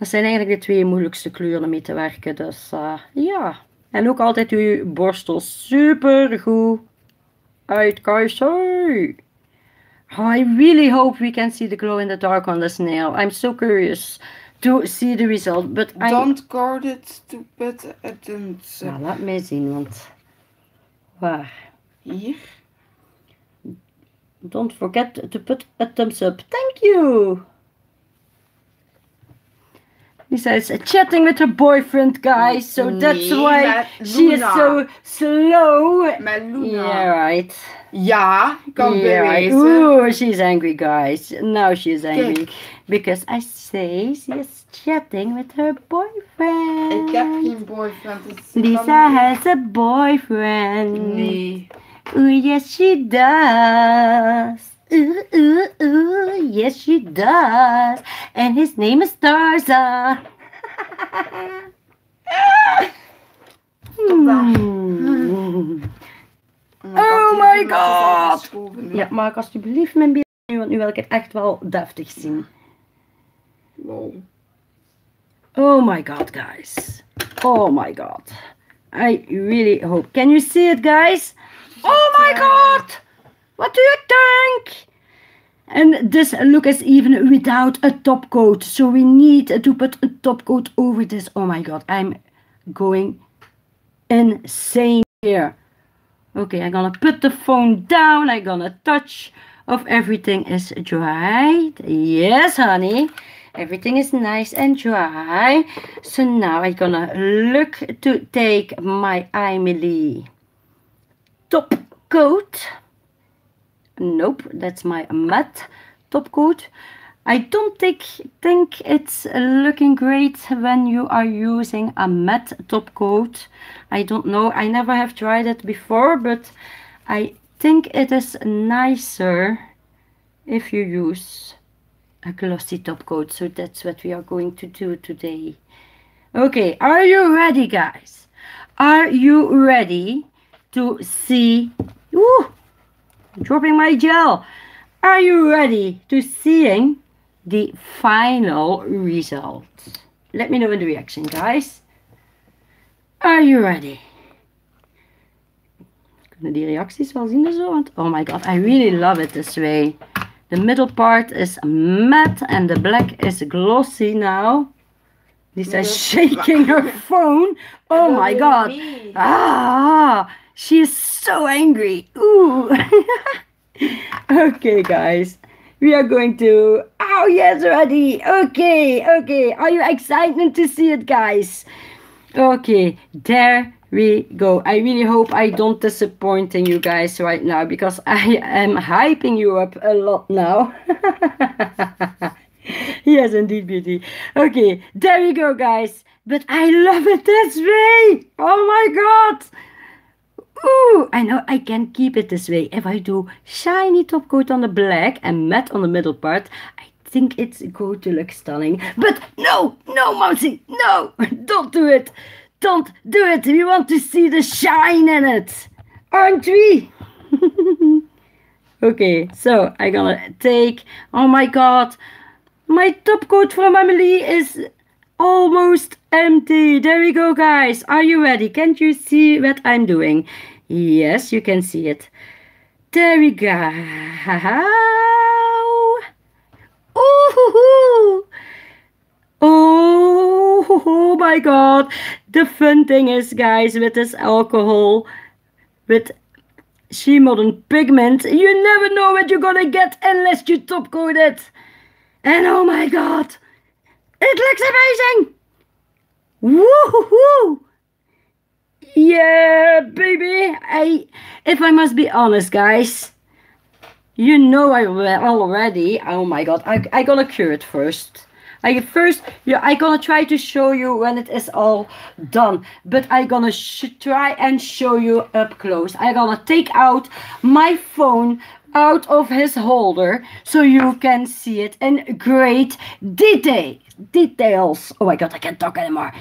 Dat zijn eigenlijk de twee moeilijkste kleuren om mee te werken. Dus uh, ja. En ook altijd je borstel super goed uitkuisen. Oh, I really hope we can see the glow in the dark on this nail. I'm so curious to see the result. But I... Don't guard it to put thumbs up. Nou, laat mij zien, want... Waar? Hier. Don't forget to put a thumbs up. Thank you! Lisa says chatting with her boyfriend, guys. So that's why she is so slow. Yeah, right. Ja, ik kan yeah, right. Ooh, she's angry, guys. Now she's angry. Because I say she is chatting with her boyfriend. Ik heb geen boyfriend. dus Lisa has a boyfriend. Nee. Ooh, yes, she does. Ooh, ooh, ooh, yes, she does. And his name is Tarzan. Hmm. Oh my God. Ja, maak alsjeblieft mijn beeld nu, want nu wil ik het echt wel deftig zien. Wow. Oh my god, guys. Oh my god. I really hope. Can you see it, guys? Oh my god! What do you think? And this look is even without a top coat. So we need to put a top coat over this. Oh my god, I'm going insane here. Okay, I'm gonna put the phone down. I'm gonna touch of everything is dried. Yes, honey. Everything is nice and dry. So now I'm gonna look to take my Emily top coat. Nope, that's my matte top coat. I don't think, think it's looking great when you are using a matte top coat. I don't know, I never have tried it before, but I think it is nicer if you use a glossy top coat. So that's what we are going to do today. Okay, are you ready guys? Are you ready to see... Ooh, dropping my gel. Are you ready to seeing the final result? Let me know in the reaction, guys. Are you ready? Kunnen die reacties wel zien zo? Want, oh my god, I really love it this way. The middle part is matte and the black is glossy now. Lisa is shaking her phone. Oh my god. Ah, she is so angry. Ooh. okay, guys. We are going to... Oh, yes, ready. Okay, okay. Are you excited to see it, guys? Okay, there we go. I really hope I don't disappointing you guys right now because I am hyping you up a lot now. yes, indeed, beauty. Okay, there we go, guys. But I love it this way. Oh my god. Ooh, I know I can keep it this way. If I do shiny top coat on the black and matte on the middle part, I think it's going to look stunning. But no, no, Mousy, no, don't do it. Don't do it. We want to see the shine in it. Aren't we? okay, so I'm gonna take, oh my god, my top coat from Emily is almost empty. There we go, guys. Are you ready? Can't you see what I'm doing? Yes, you can see it. There we go. Oh, oh my god. The fun thing is, guys, with this alcohol, with shemodern pigment, you never know what you're gonna get unless you top coat it. And oh my god, it looks amazing! Woohoo! Yeah, baby. I, if I must be honest, guys, you know I already. Oh my god, I I gonna cure it first. I first, yeah, I gonna try to show you when it is all done, but I gonna try and show you up close. I gonna take out my phone out of his holder so you can see it in great detail details. Oh my god, I can't talk anymore.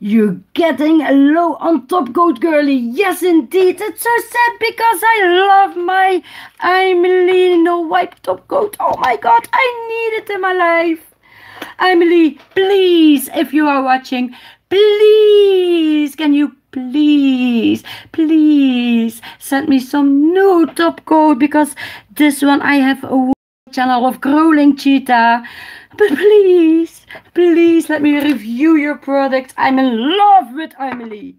You're getting a low on top coat, girly. Yes, indeed. It's so sad because I love my Emily no wipe top coat. Oh my god, I need it in my life. Emily, please, if you are watching, please, can you please, please send me some new top coat because this one I have a channel of Growling Cheetah. But please, please let me review your product. I'm in love with Emily.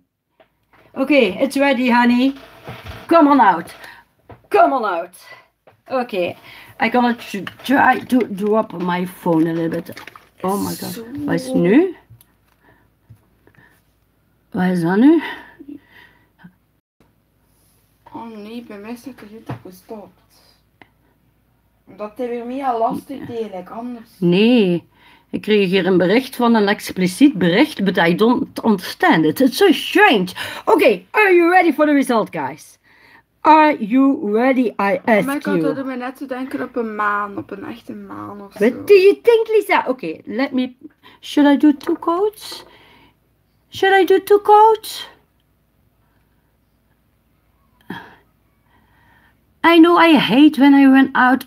Okay, it's ready, honey. Come on out. Come on out. Okay, I'm gonna try to drop my phone a little bit. Oh my god. Wat is nu? Wat is dat nu? Oh nee, bij mij staat de YouTube gestopt. Dat hij weer meer lastig deed, anders. Nee, ik kreeg hier een bericht van een expliciet bericht, but I don't understand it. It's so strange. Okay, are you ready for the result, guys? Are you ready, I ask maar ik you? had me net te denken op een maan, op een echte maan of zo. What do you think, Lisa? Okay, let me... Should I do two coats? Should I do two coats? I know I hate when I run out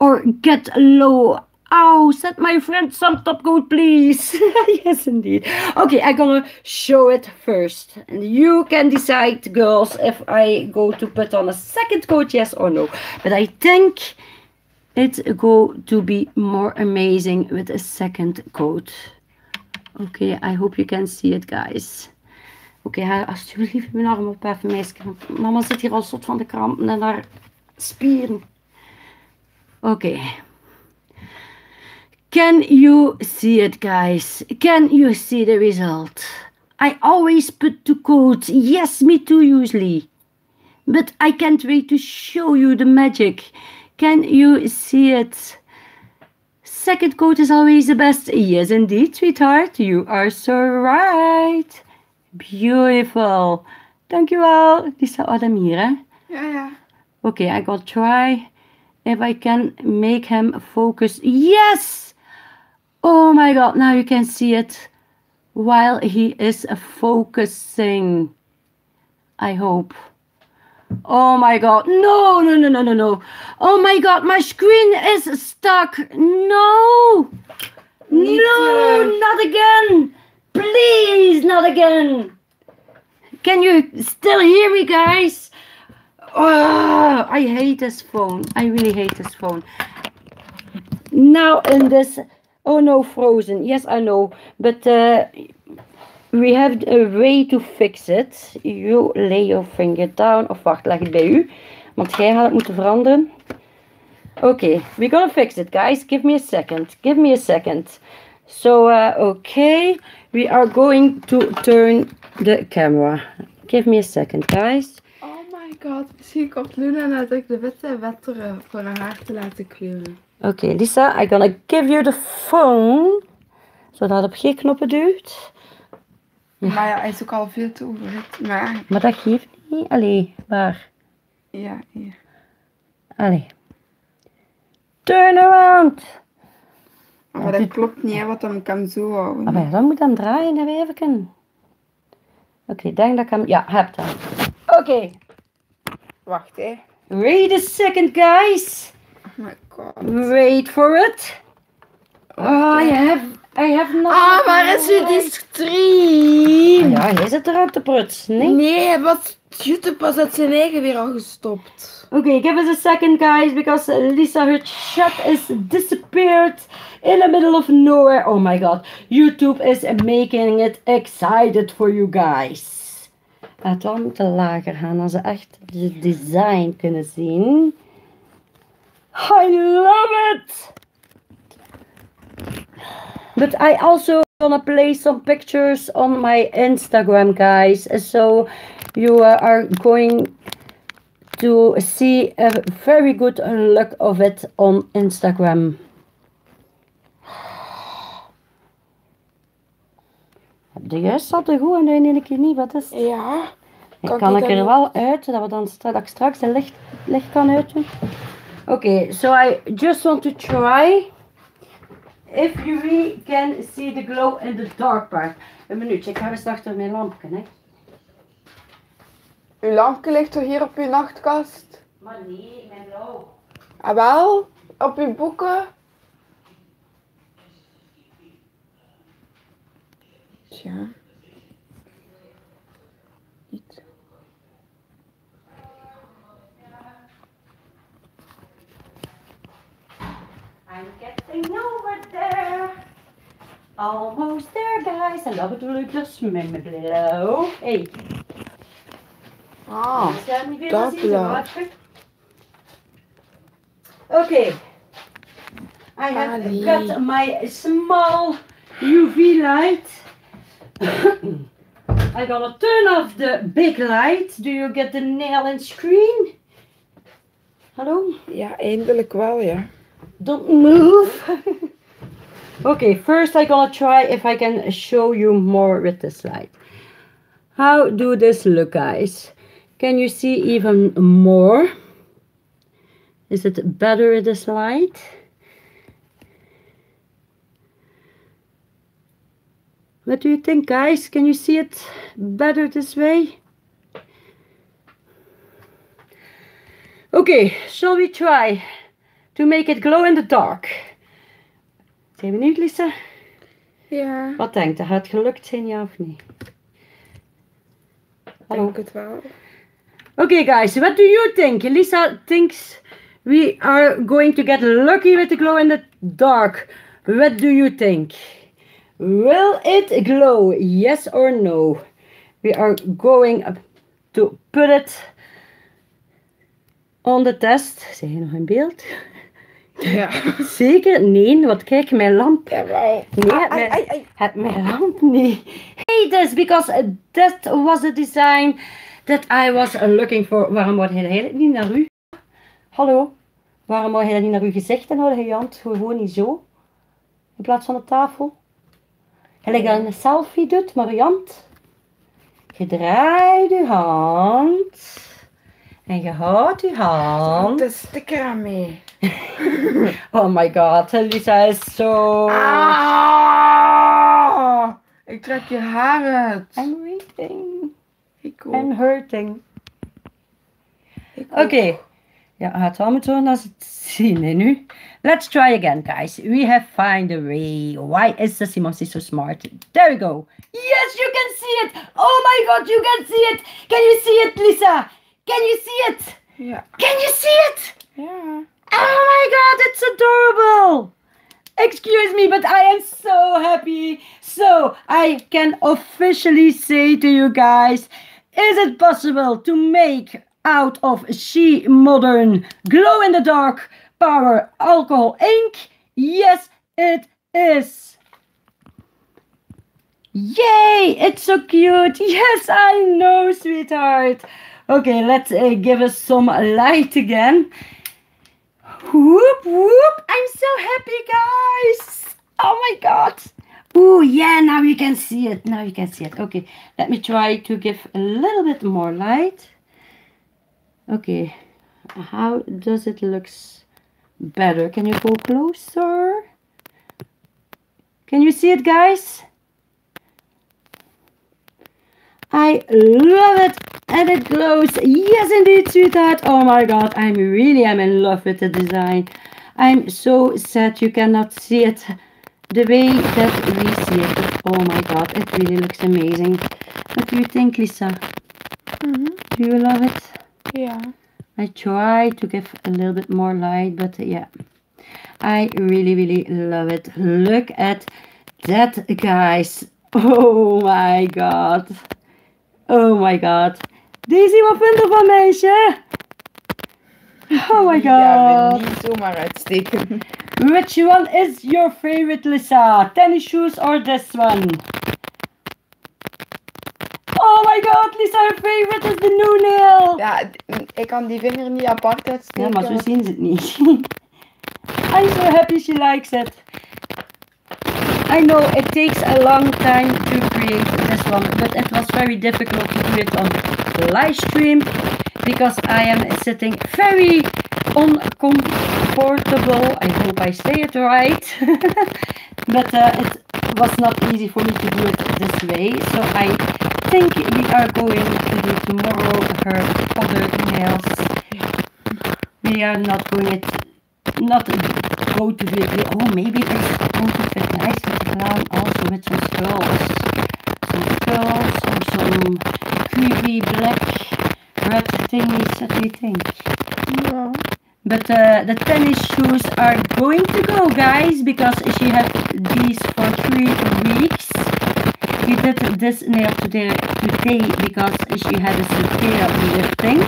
or get low. Oh, set my friend some top coat, please. yes, indeed. Okay, I'm gonna show it first. And you can decide, girls, if I go to put on a second coat, yes or no. But I think it's go to be more amazing with a second coat. Okay, I hope you can see it, guys. Oké, okay, alsjeblieft mijn arm op even, meisje. Mama zit hier al zot van de krampen en haar spieren. Oké. Can you see it, guys? Can you see the result? I always put the codes. Yes, me too, usually. But I can't wait to show you the magic. Can you see it? Second coat is always the best. Yes, indeed, sweetheart. You are so right. Beautiful. Dankjewel. Lisa Adam hier, hè? Eh? Ja, ja. Okay, I gotta try if I can make him focus. Yes! Oh my god, now you can see it while he is focusing. I hope. Oh my god, no, no, no, no, no, no. Oh my god, my screen is stuck. No! No, not again! Please, not again! Can you still hear me, guys? Oh, I hate this phone. I really hate this phone. Now in this, oh no, frozen. Yes, I know, but uh, we have a way to fix it. You lay your finger down. Of wacht, leg het bij u, want jij gaat het moeten veranderen. Okay, we're gonna fix it, guys. Give me a second. Give me a second. So, uh, okay, we are going to turn the camera. Give me a second, guys. My god. Misschien komt Luna net ook de witte wetteren voor haar haar te laten kleuren. Okay, Lisa, I'm gonna give you the phone. Zodat op geen knoppen duwt. Ja. Maar ja, hij is ook al veel te overhit. Maar Maar dat geeft niet. Allee, waar? ja, hier. Allee. Turn around. Maar dat klopt niet, hè, want dan kan zo houden. Ah, maar ja, dan moet hem draaien, even. Oké, ik denk dat ik hem... Ja, heb hem. Oké. Wacht, hè. Wait a second, guys. Oh my god. Wait for it. Oh, I have... I have not... Ah, waar is uw stream? Ja, hij zit eruit te prutsen, nee? Nee, wat? YouTube was uit zijn eigen weer al gestopt. Okay, give us a second, guys, because Lisa, her chat is disappeared in the middle of nowhere. Oh my god, YouTube is making it excited for you guys. Het wel lager gaan, als ze echt de design kunnen zien. I love it! But I also gonna play some pictures on my Instagram, guys. So you are going to see a very good look of it on Instagram. De juist zat er goed en de ene keer niet. Wat is het? Ja. Ik Kan kan ik ik dat er wel uit, dat we dan ik straks de licht, licht kan uitdoen. Oké, so I just want to try if you really can see the glow in the dark part. Een minuutje, ik ga eens achter mijn lampje, hè. Uw lampje ligt toch hier op uw nachtkast? Maar nee, mijn blauw. Ah wel? Op uw boeken? I'm getting over there. Almost there, guys. En dat bedoel ik dus met mijn blauw. Hey, Ah. is dat niet weer dat precies, blauw. wacht. Okay. I have Ali. got my small UV light. I'm gonna turn off the big light. Do you get the nail and screen? Hallo? Ja, eindelijk wel, ja. Don't move. okay, first I'm gonna try if I can show you more with this light. How do this look, guys? Can you see even more? Is it better with this light? What do you think, guys? Can you see it better this way? Okay, shall we try? to make it glow in the dark. Zijn we benieuwd, Lisa? Ja. Wat denkt je? Gaat het gelukt zijn, ja of niet? Hallo. Denk het wel. Okay, guys, what do you think? Lisa thinks we are going to get lucky with the glow in the dark. What do you think? Will it glow? Yes or no? We are going to put it on the test. Zijn je nog in beeld? Ja. Zeker? Nee, want kijk, mijn lamp. Nee, Ah, mijn-. Het mijn lamp nee. Hey, this because uh, that was the design that I was looking for. Waarom word hij eigenlijk niet naar u? Hallo? Waarom word hij dat niet naar u gezegd en houd hij je hand gewoon niet zo? In plaats van op tafel? Dat je een selfie doet, maar je hand. Je draait je hand. En je houdt je hand. De sticker aan mee. Oh my god, Lisa is zo... Ah! Ik trek je haar uit. I'm waiting. Ik ook. Hurting. Ik Oké. ook. Ja, het wel moeten als het zien hè, nu. Let's try again, guys. We have find a way. Why is the Simons so smart? There we go. Yes, you can see it. Oh my god, you can see it. Can you see it, Lisa? Can you see it? Yeah. Can you see it? Yeah. Oh my god, it's adorable. Excuse me, but I am so happy. So, I can officially say to you guys, is it possible to make out of shemodern glow in the dark power alcohol ink? Yes, it is. Yay, it's so cute. Yes, I know, sweetheart. Okay, let's uh, give us some light again. Whoop whoop! I'm so happy, guys! Oh my god! Oh yeah, now you can see it. Now you can see it. Okay, let me try to give a little bit more light. Okay, how does it looks better? Can you go closer? Can you see it, guys? I love it and it glows. Yes, indeed, sweetheart. Oh my god, I'm really I'm in love with the design. I'm so sad you cannot see it the way that we see it. Oh my god, it really looks amazing. What do you think, Lisa? Mhm. Do you love it? Ja. I try to give a little bit more light, but uh, yeah, I really, really love it. Look at that, guys. Oh my god. Oh my god. Daisy, wat vind je van meisje? Oh my god. Ja, god. wil niet zomaar uitsteken. Which one is your favorite, Lisa? Tennis shoes or this one? My god, Lisa, her favorite is new nail. Ja, ik kan die vinger niet apart uitsteken. Ja, maar zo zien ze het niet. I'm so happy she likes it. I know it takes a long time to create this one, but it was very difficult to do it on live stream because I am sitting very uncomfortable. I hope I say it right. but uh, it was not easy for me to do it this way, so I think we are going to do tomorrow her other nails. We are not going to not go to the. Oh, maybe going to fit nice with clown also with some skulls. Some skulls or some creepy black red thingies. Do you think? Ja. But uh, the tennis shoes are going to go, guys, because she had these for three weeks. She did this nail today, today because she had a severe lifting.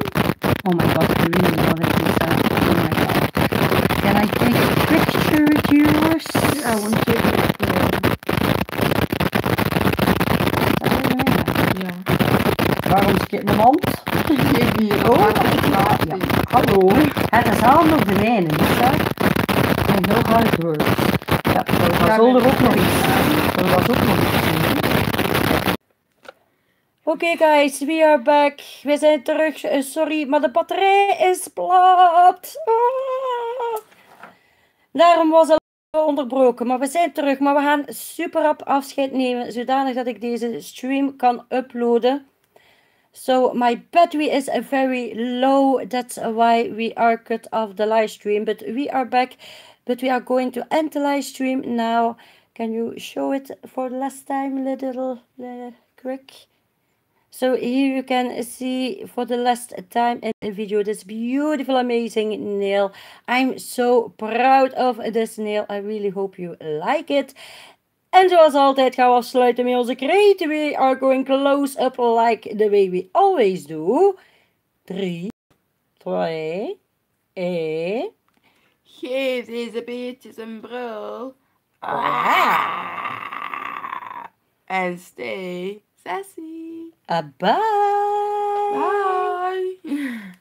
Oh my god, I really love it, Lisa. Oh my god. Can I take a picture with yours? Ja, want je Ja. Waarom skip mijn hand? Oh, ja. Hallo. Het is allemaal ene, Lisa. I know how it works. Ja, er was ook nog iets. Er was ook nog iets. Oké guys, we are back. We zijn terug. Eh, sorry, maar de batterij is plat. Ah. Daarom was het onderbroken. Maar we zijn terug. Maar we gaan super rap afscheid nemen. Zodanig dat ik deze stream kan uploaden. So my battery is very low. That's why we are cut off the live stream. But we are back. But we are going to end the live stream now. Can you show it for the last time, little, little quick? So here you can see for the last time in the video this beautiful, amazing nail. I'm so proud of this nail. I really hope you like it. En zoals altijd gaan we afsluiten met onze kreet. We are going close up like the way we always do. 3, 2, 1. Geef deze beetjes een brul. En stay sassy. Uh, bye. Bye.